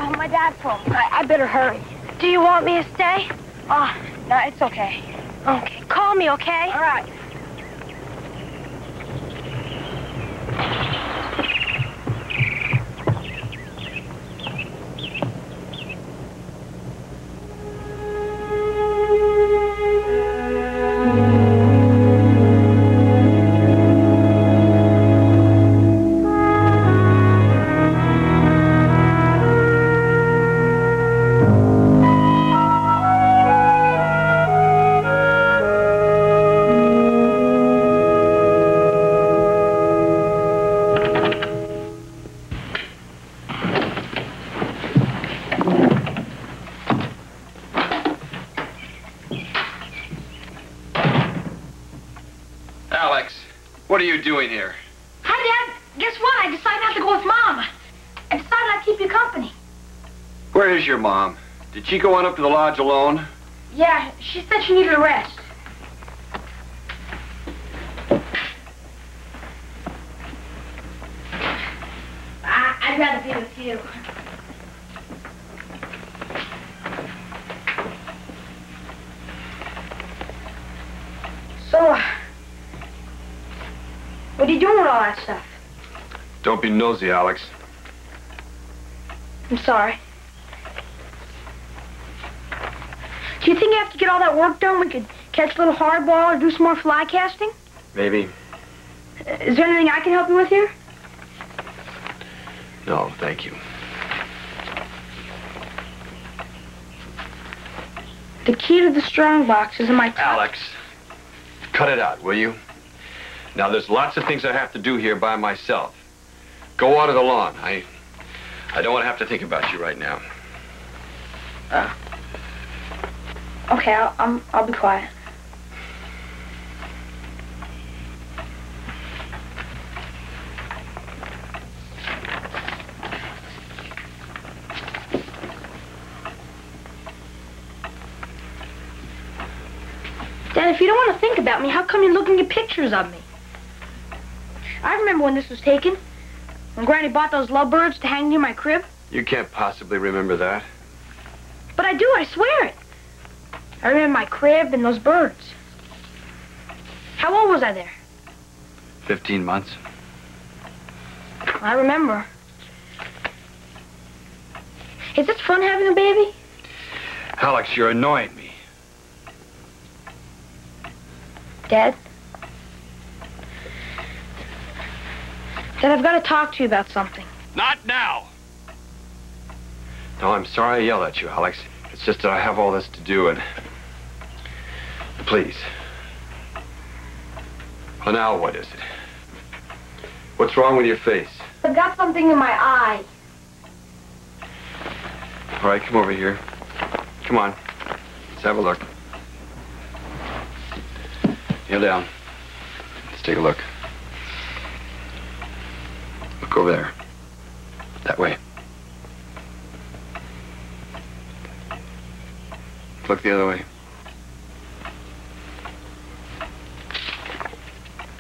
Oh, my dad's home. I, I better hurry. Do you want me to stay? Oh, no, it's okay. Okay. Call me, okay? All right. She go on up to the lodge alone? Yeah, she said she needed a rest. I- I'd rather be with you. So, what are you doing with all that stuff? Don't be nosy, Alex. I'm sorry. Do you think after you get all that work done, we could catch a little hardball or do some more fly casting? Maybe. Is there anything I can help you with here? No, thank you. The key to the strong box is in my top. Alex, cut it out, will you? Now, there's lots of things I have to do here by myself. Go out of the lawn. I, I don't want to have to think about you right now. Uh, okay, I'll, I'm, I'll be quiet. Dad, if you don't want to think about me, how come you're looking at pictures of me? I remember when this was taken. When Granny bought those lovebirds to hang near my crib. You can't possibly remember that. But I do, I swear it. I remember my crib and those birds. How old was I there? Fifteen months. I remember. Is it fun having a baby? Alex, you're annoying me. Dad? Dad, I've got to talk to you about something. Not now. No, I'm sorry I yelled at you, Alex. It's just that I have all this to do and... Please. Well, now what is it? What's wrong with your face? I've got something in my eye. All right, come over here. Come on. Let's have a look. Kneel down. Let's take a look. Look over there. That way. Look the other way.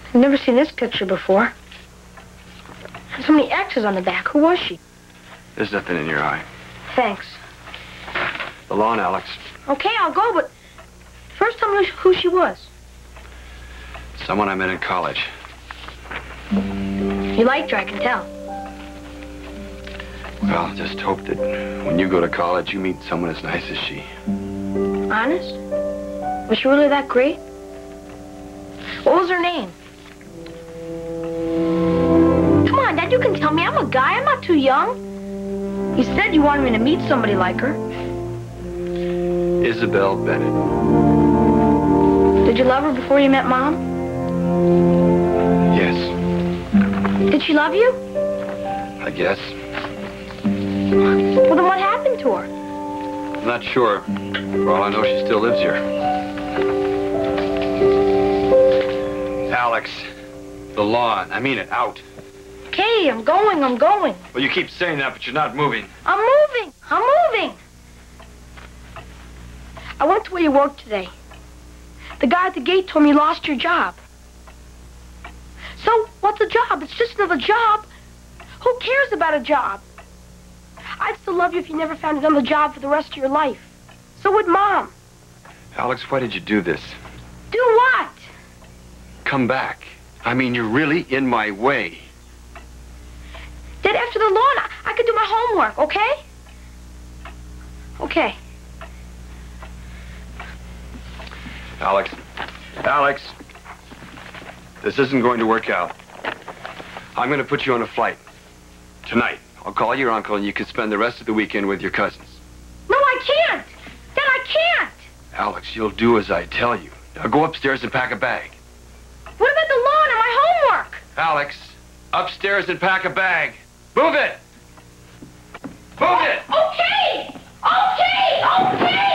I've never seen this picture before. There's so many X's on the back. Who was she? There's nothing in your eye. Thanks. The lawn, Alex. Okay, I'll go, but first tell me who she was. Someone I met in college. You liked her, I can tell. Well, just hope that when you go to college, you meet someone as nice as she. Honest? Was she really that great? What was her name? Come on, Dad, you can tell me. I'm a guy. I'm not too young. You said you wanted me to meet somebody like her. Isabel Bennett. Did you love her before you met Mom? Yes, Did she love you? I guess. Well, then what happened to her? I'm not sure. For all I know, she still lives here. Alex, the lawn. I mean it, out. Okay, I'm going, I'm going. Well, you keep saying that, but you're not moving. I'm moving, I'm moving. I went to where you work today. The guy at the gate told me you lost your job. So, what's a job? It's just another job. Who cares about a job? I'd still love you if you never found another job for the rest of your life. So would Mom. Alex, why did you do this? Do what? Come back. I mean, you're really in my way. Dad, after the lawn, I, I could do my homework, okay? Okay. Alex. Alex. This isn't going to work out. I'm going to put you on a flight. Tonight. I'll call your uncle and you can spend the rest of the weekend with your cousins. No, I can't. Dad, I can't. Alex, you'll do as I tell you. Now go upstairs and pack a bag. What about the lawn and my homework? Alex, upstairs and pack a bag. Move it! Move it! Okay! Okay! Okay!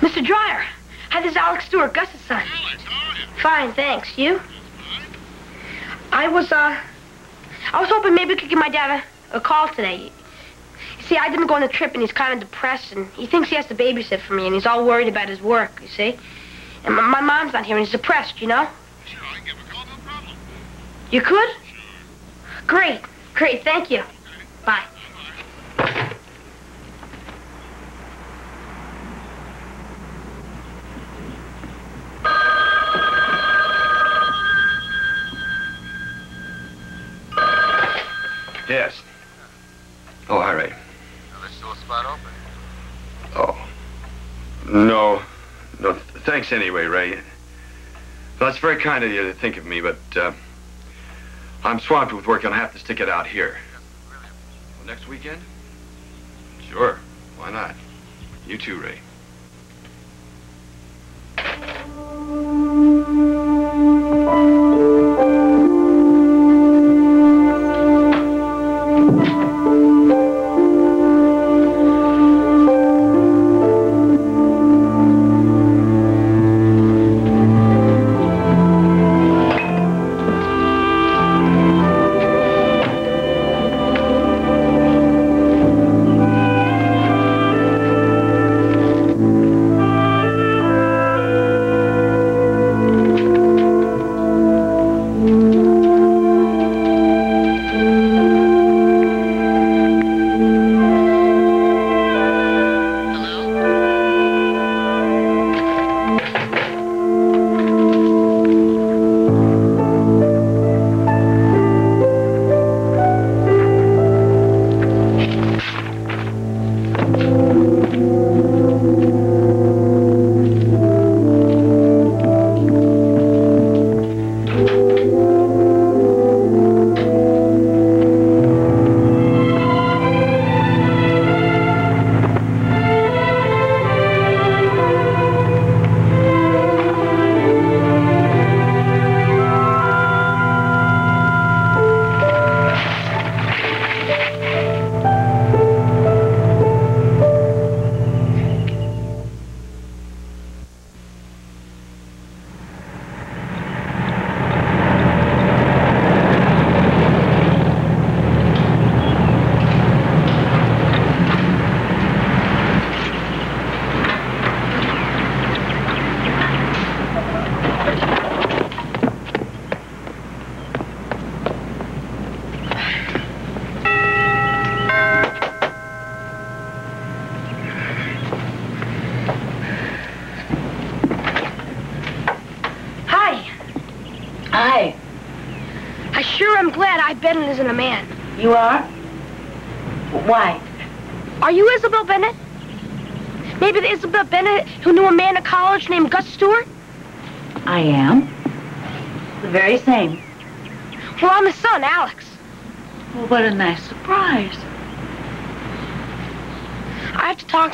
Mr. Dreyer, hi, this is Alex Stewart, Gus's son. Alex, how are you? Fine, thanks. You? I was, uh, I was hoping maybe we could give my dad a, a call today. You see, I didn't go on the trip, and he's kind of depressed, and he thinks he has to babysit for me, and he's all worried about his work, you see? And my, my mom's not here, and he's depressed, you know? Sure, I can give a call, no problem. You could? Sure. Great, great, thank you. Bye. Yes. Oh, hi, Ray. there's still a spot open. Oh. No. No, anyway, Ray. That's very kind of you to think of me, but uh, I'm swamped with work and I have to stick it out here. Well, next weekend? Sure. Why not? You too, Ray.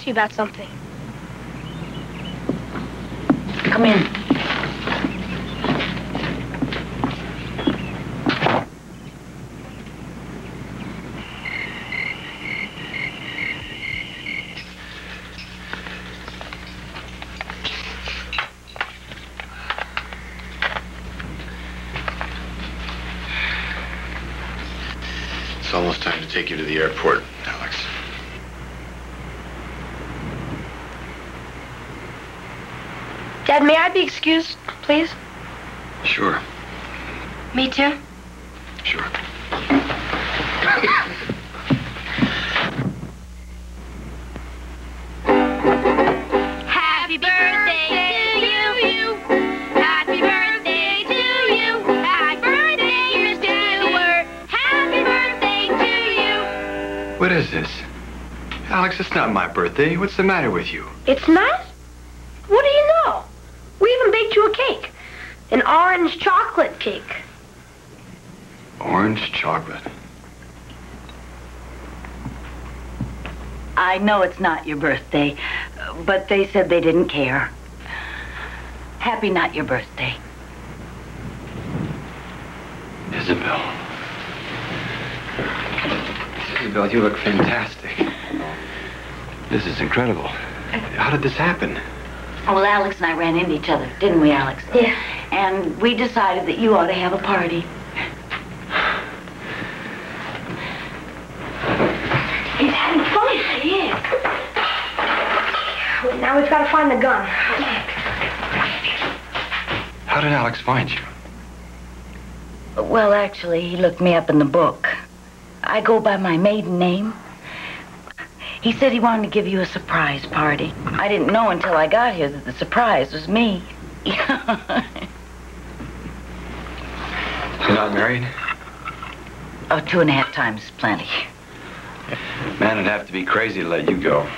You about something. Birthday. What's the matter with you? It's not? What do you know? We even baked you a cake. An orange chocolate cake. Orange chocolate. I know it's not your birthday, but they said they didn't care. Happy not your birthday. Isabel. Isabel, you look fantastic. This is incredible. How did this happen? Oh, well, Alex and I ran into each other, didn't we, Alex? Yeah. And we decided that you ought to have a party. He's having fun. He is. Now we've got to find the gun. How did Alex find you? Well, actually, he looked me up in the book. I go by my maiden name. He said he wanted to give you a surprise party. I didn't know until I got here that the surprise was me. [LAUGHS] You're not married? oh, two and a half times is plenty. Man would have to be crazy to let you go.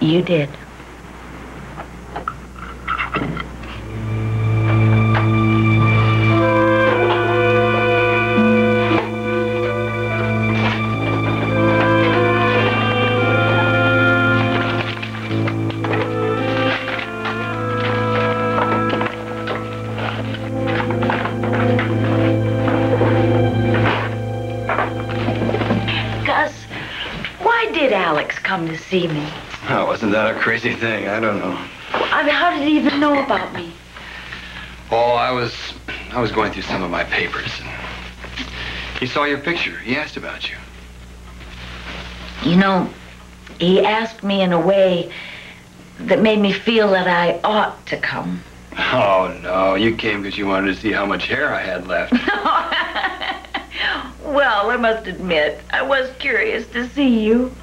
You did. Crazy thing? I don't know. I mean, how did he even know about me? Oh, I was I was going through some of my papers and he saw your picture. He asked about you. You know, he asked me in a way that made me feel that I ought to come. Oh no, you came because you wanted to see how much hair I had left. [LAUGHS] Well, I must admit, I was curious to see you.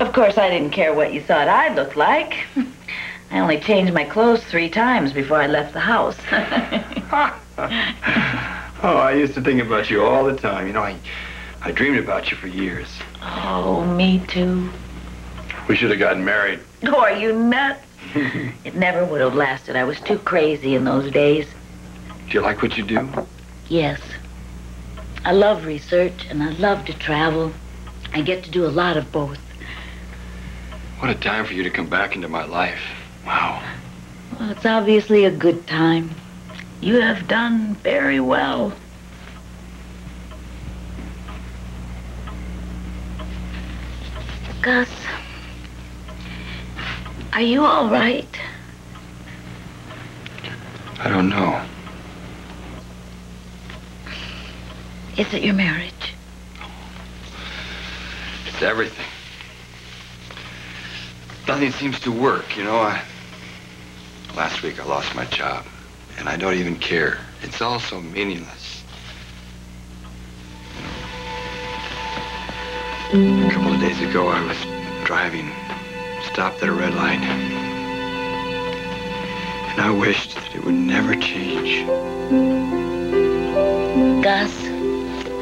Of course, I didn't care what you thought I looked like. I only changed my clothes three times before I left the house. [LAUGHS] Oh, I used to think about you all the time. You know, I I dreamed about you for years. oh, me too. We should have gotten married. Oh, are you nuts? [LAUGHS] it never would have lasted. I was too crazy in those days. Do you like what you do? Yes. I love research and I love to travel. I get to do a lot of both. What a time for you to come back into my life. Wow. Well, it's obviously a good time. You have done very well. Gus, are you all right? I don't know. Is it your marriage? It's everything. Nothing seems to work, you know. I last week I lost my job, and I don't even care. It's all so meaningless. A couple of days ago, I was driving, stopped at a red light, and I wished that it would never change. Gus,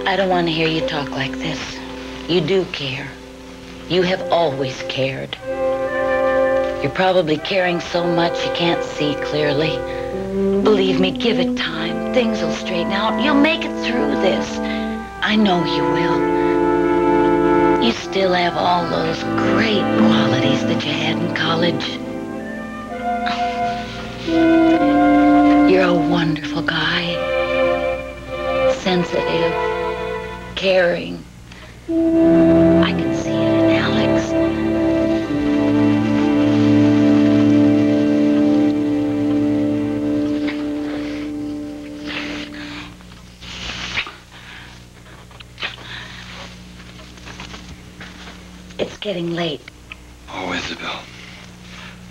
I don't want to hear you talk like this. You do care. You have always cared. You're probably caring so much you can't see clearly. Believe me, give it time. Things will straighten out. You'll make it through this. I know you will. You still have all those great qualities that you had in college. You're a wonderful guy. Sensitive, caring. Getting late. Oh, Isabel.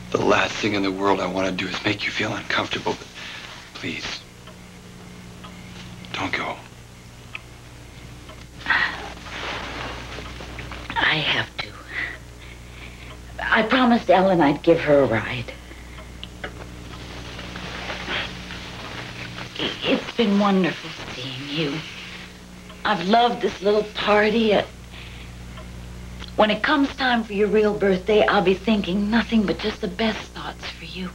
The last thing in the world I want to do is make you feel uncomfortable. But please, don't go. I have to. I promised Ellen I'd give her a ride. It's been wonderful seeing you. I've loved this little party. When it comes time for your real birthday, I'll be thinking nothing but just the best thoughts for you.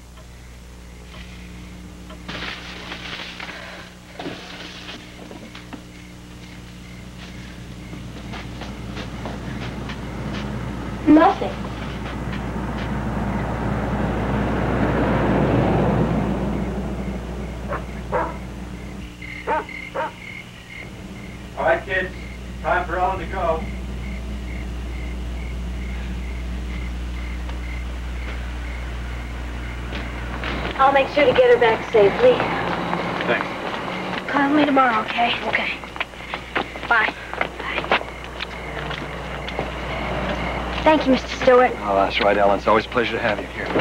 Nothing. All right, kids. Time for Ellen to go. I'll make sure to get her back safely. Thanks. Call me tomorrow, okay? Okay. Bye. Bye. Thank you, Mr. Stewart. Oh, that's right, Ellen. It's always a pleasure to have you here.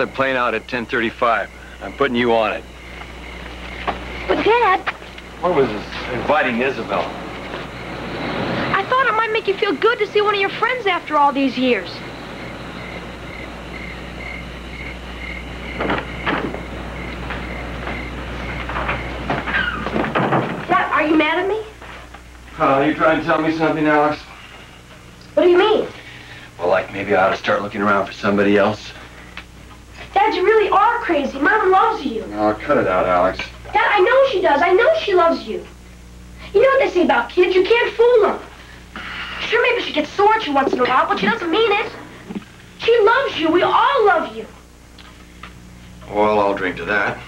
Another plane out at 10:35. I'm putting you on it. But, Dad, What was this? Inviting Isabel. I thought it might make you feel good to see one of your friends after all these years. Dad, are you mad at me? Oh, you trying to tell me something, Alex? What do you mean? Well, like maybe I ought to start looking around for somebody else. Dad, you really are crazy. Mom loves you. Oh, cut it out, Alex. Dad, I know she does. I know she loves you. You know what they say about kids? You can't fool them. Sure, maybe she gets sore at you once in a while, but she doesn't mean it. She loves you. We all love you. Well, I'll drink to that.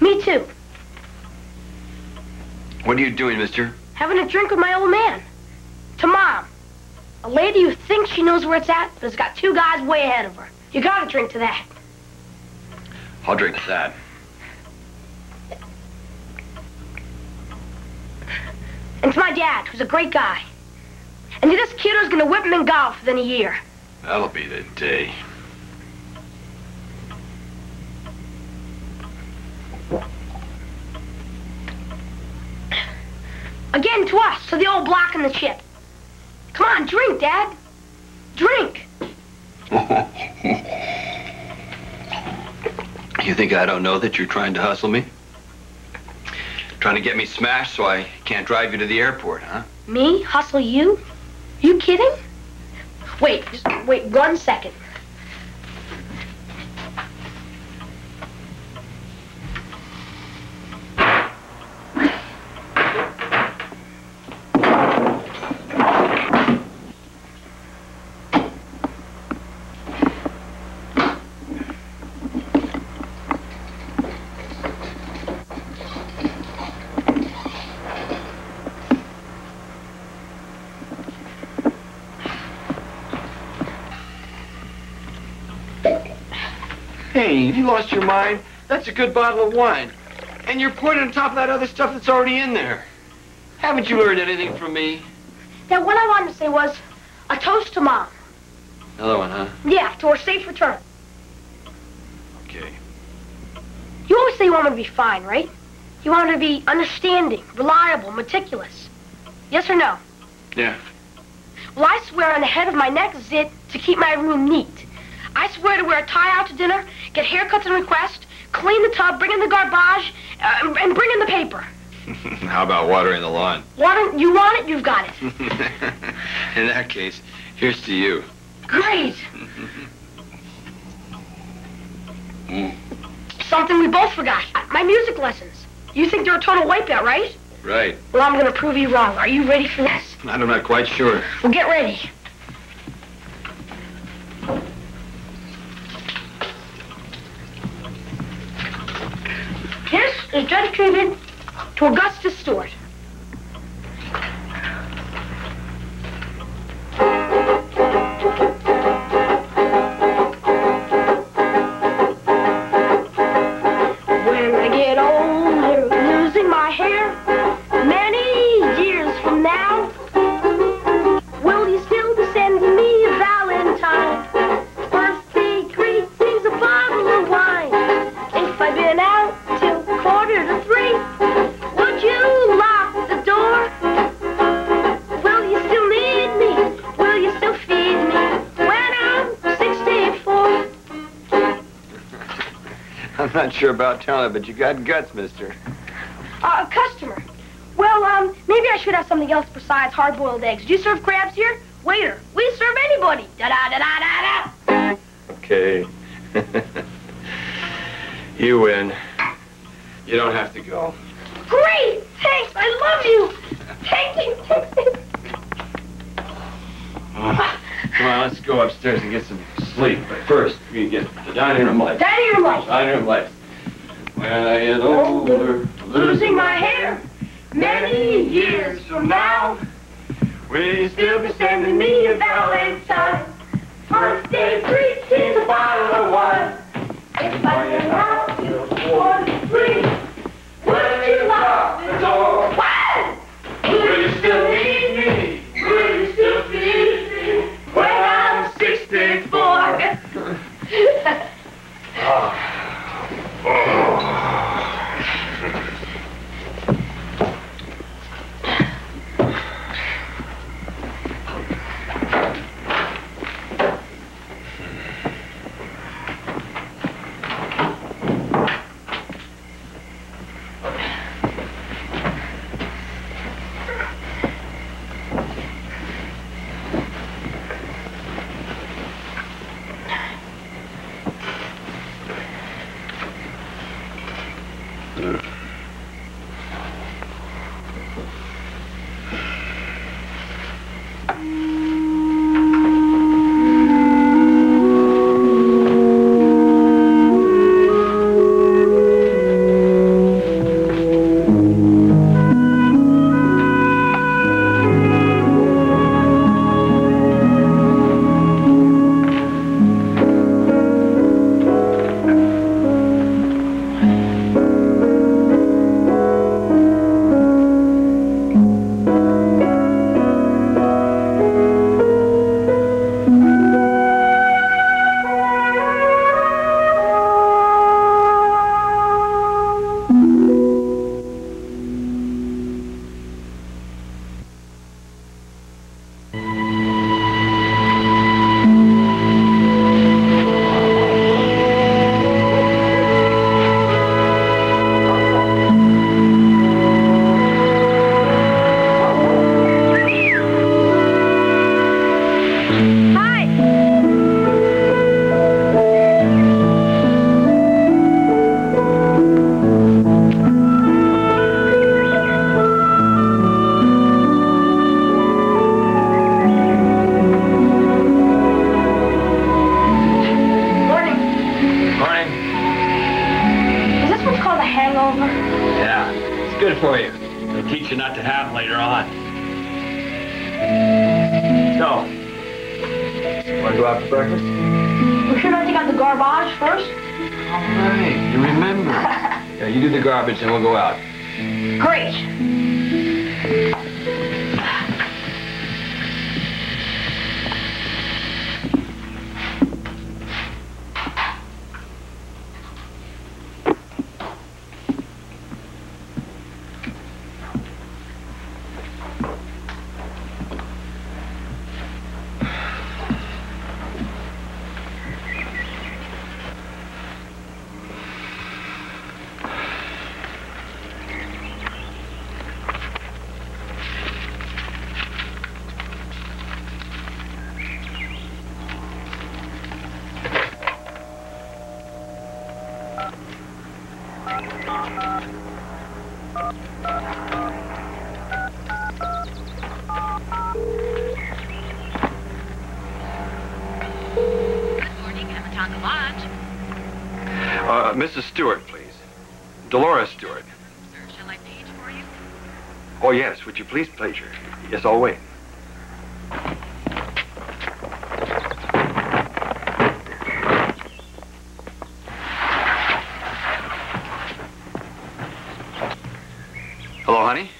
Me too. What are you doing, mister? Having a drink with my old man. To Mom. A lady who thinks she knows where it's at, but has got two guys way ahead of her. You gotta drink to that. I'll drink to that. And to my dad, who's a great guy. And to this kid who's gonna whip him in golf within a year. That'll be the day. Again to us, to the old block and the chip. Come on, drink, Dad. Drink. [LAUGHS] You think I don't know that you're trying to hustle me? Trying to get me smashed so I can't drive you to the airport, huh? Me? Hustle you? You kidding? Wait, just wait one second. Hey, you lost your mind? That's a good bottle of wine. And you're pouring it on top of that other stuff that's already in there. Haven't you learned anything from me? Now, what I wanted to say was a toast to Mom. Another one, huh? Yeah, to her safe return. Okay. You always say you want me to be fine, right? You want me to be understanding, reliable, meticulous. Yes or no? Yeah. Well, I swear on the head of my neck zit to keep my room neat. I swear to wear a tie out to dinner, get haircuts and request, clean the tub, bring in the garbage, uh, and bring in the paper. [LAUGHS] How about watering the lawn? Water? You want it? You've got it. [LAUGHS] in that case, here's to you. Great. [LAUGHS] Something we both forgot. My music lessons. You think they're a total wipeout, right? Right. Well, I'm going to prove you wrong. Are you ready for this? I'm not quite sure. Well, get ready. This is dedicated to Augustus Stewart. About telling, but you got guts, mister. Uh, a customer. Well, um, maybe I should have something else besides hard-boiled eggs. Do you serve crabs Mrs. Stewart, please. Dolores Stewart. Shall I page for you? Oh, yes. Would you please page her? Yes, I'll wait. Hello, honey.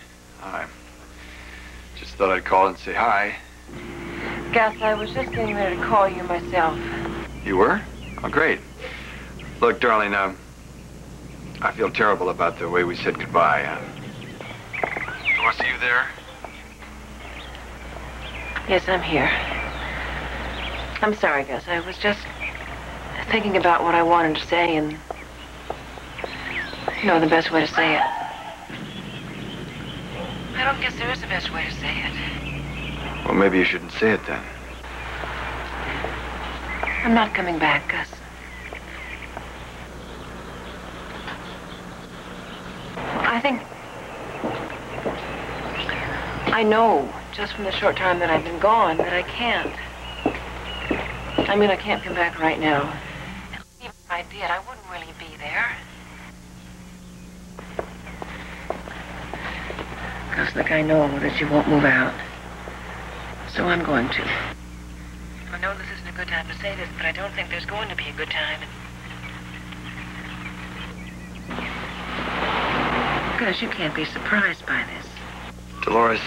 Hi. Just thought I'd call and say hi. Gus, I was just getting ready to call you myself. You were? Oh, great. Look, darling, um, I feel terrible about the way we said goodbye. Uh, Doris, are you there? Yes, I'm here. I'm sorry, Gus. I was just thinking about what I wanted to say and, you know, the best way to say it. I don't guess there is a best way to say it. Well, maybe you shouldn't say it then. I'm not coming back, Gus. I know, just from the short time that I've been gone, that I can't. I mean, I can't come back right now. And even if I did, I wouldn't really be there. Because, look, I know that you won't move out. So I'm going to. I know this isn't a good time to say this, but I don't think there's going to be a good time. Cos you can't be surprised by this. Dolores,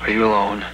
are you alone?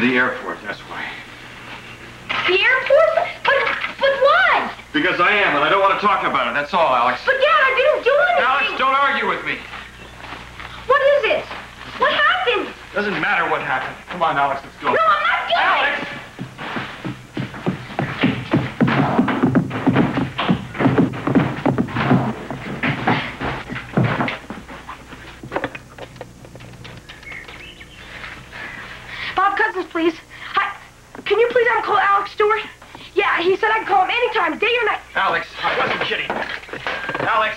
to the air. Alex, I wasn't kidding. Alex.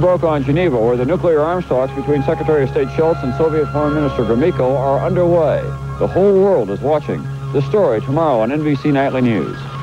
broke on Geneva, where the nuclear arms talks between Secretary of State Shultz and Soviet Foreign Minister Gromyko are underway. The whole world is watching. The story tomorrow on NBC Nightly News.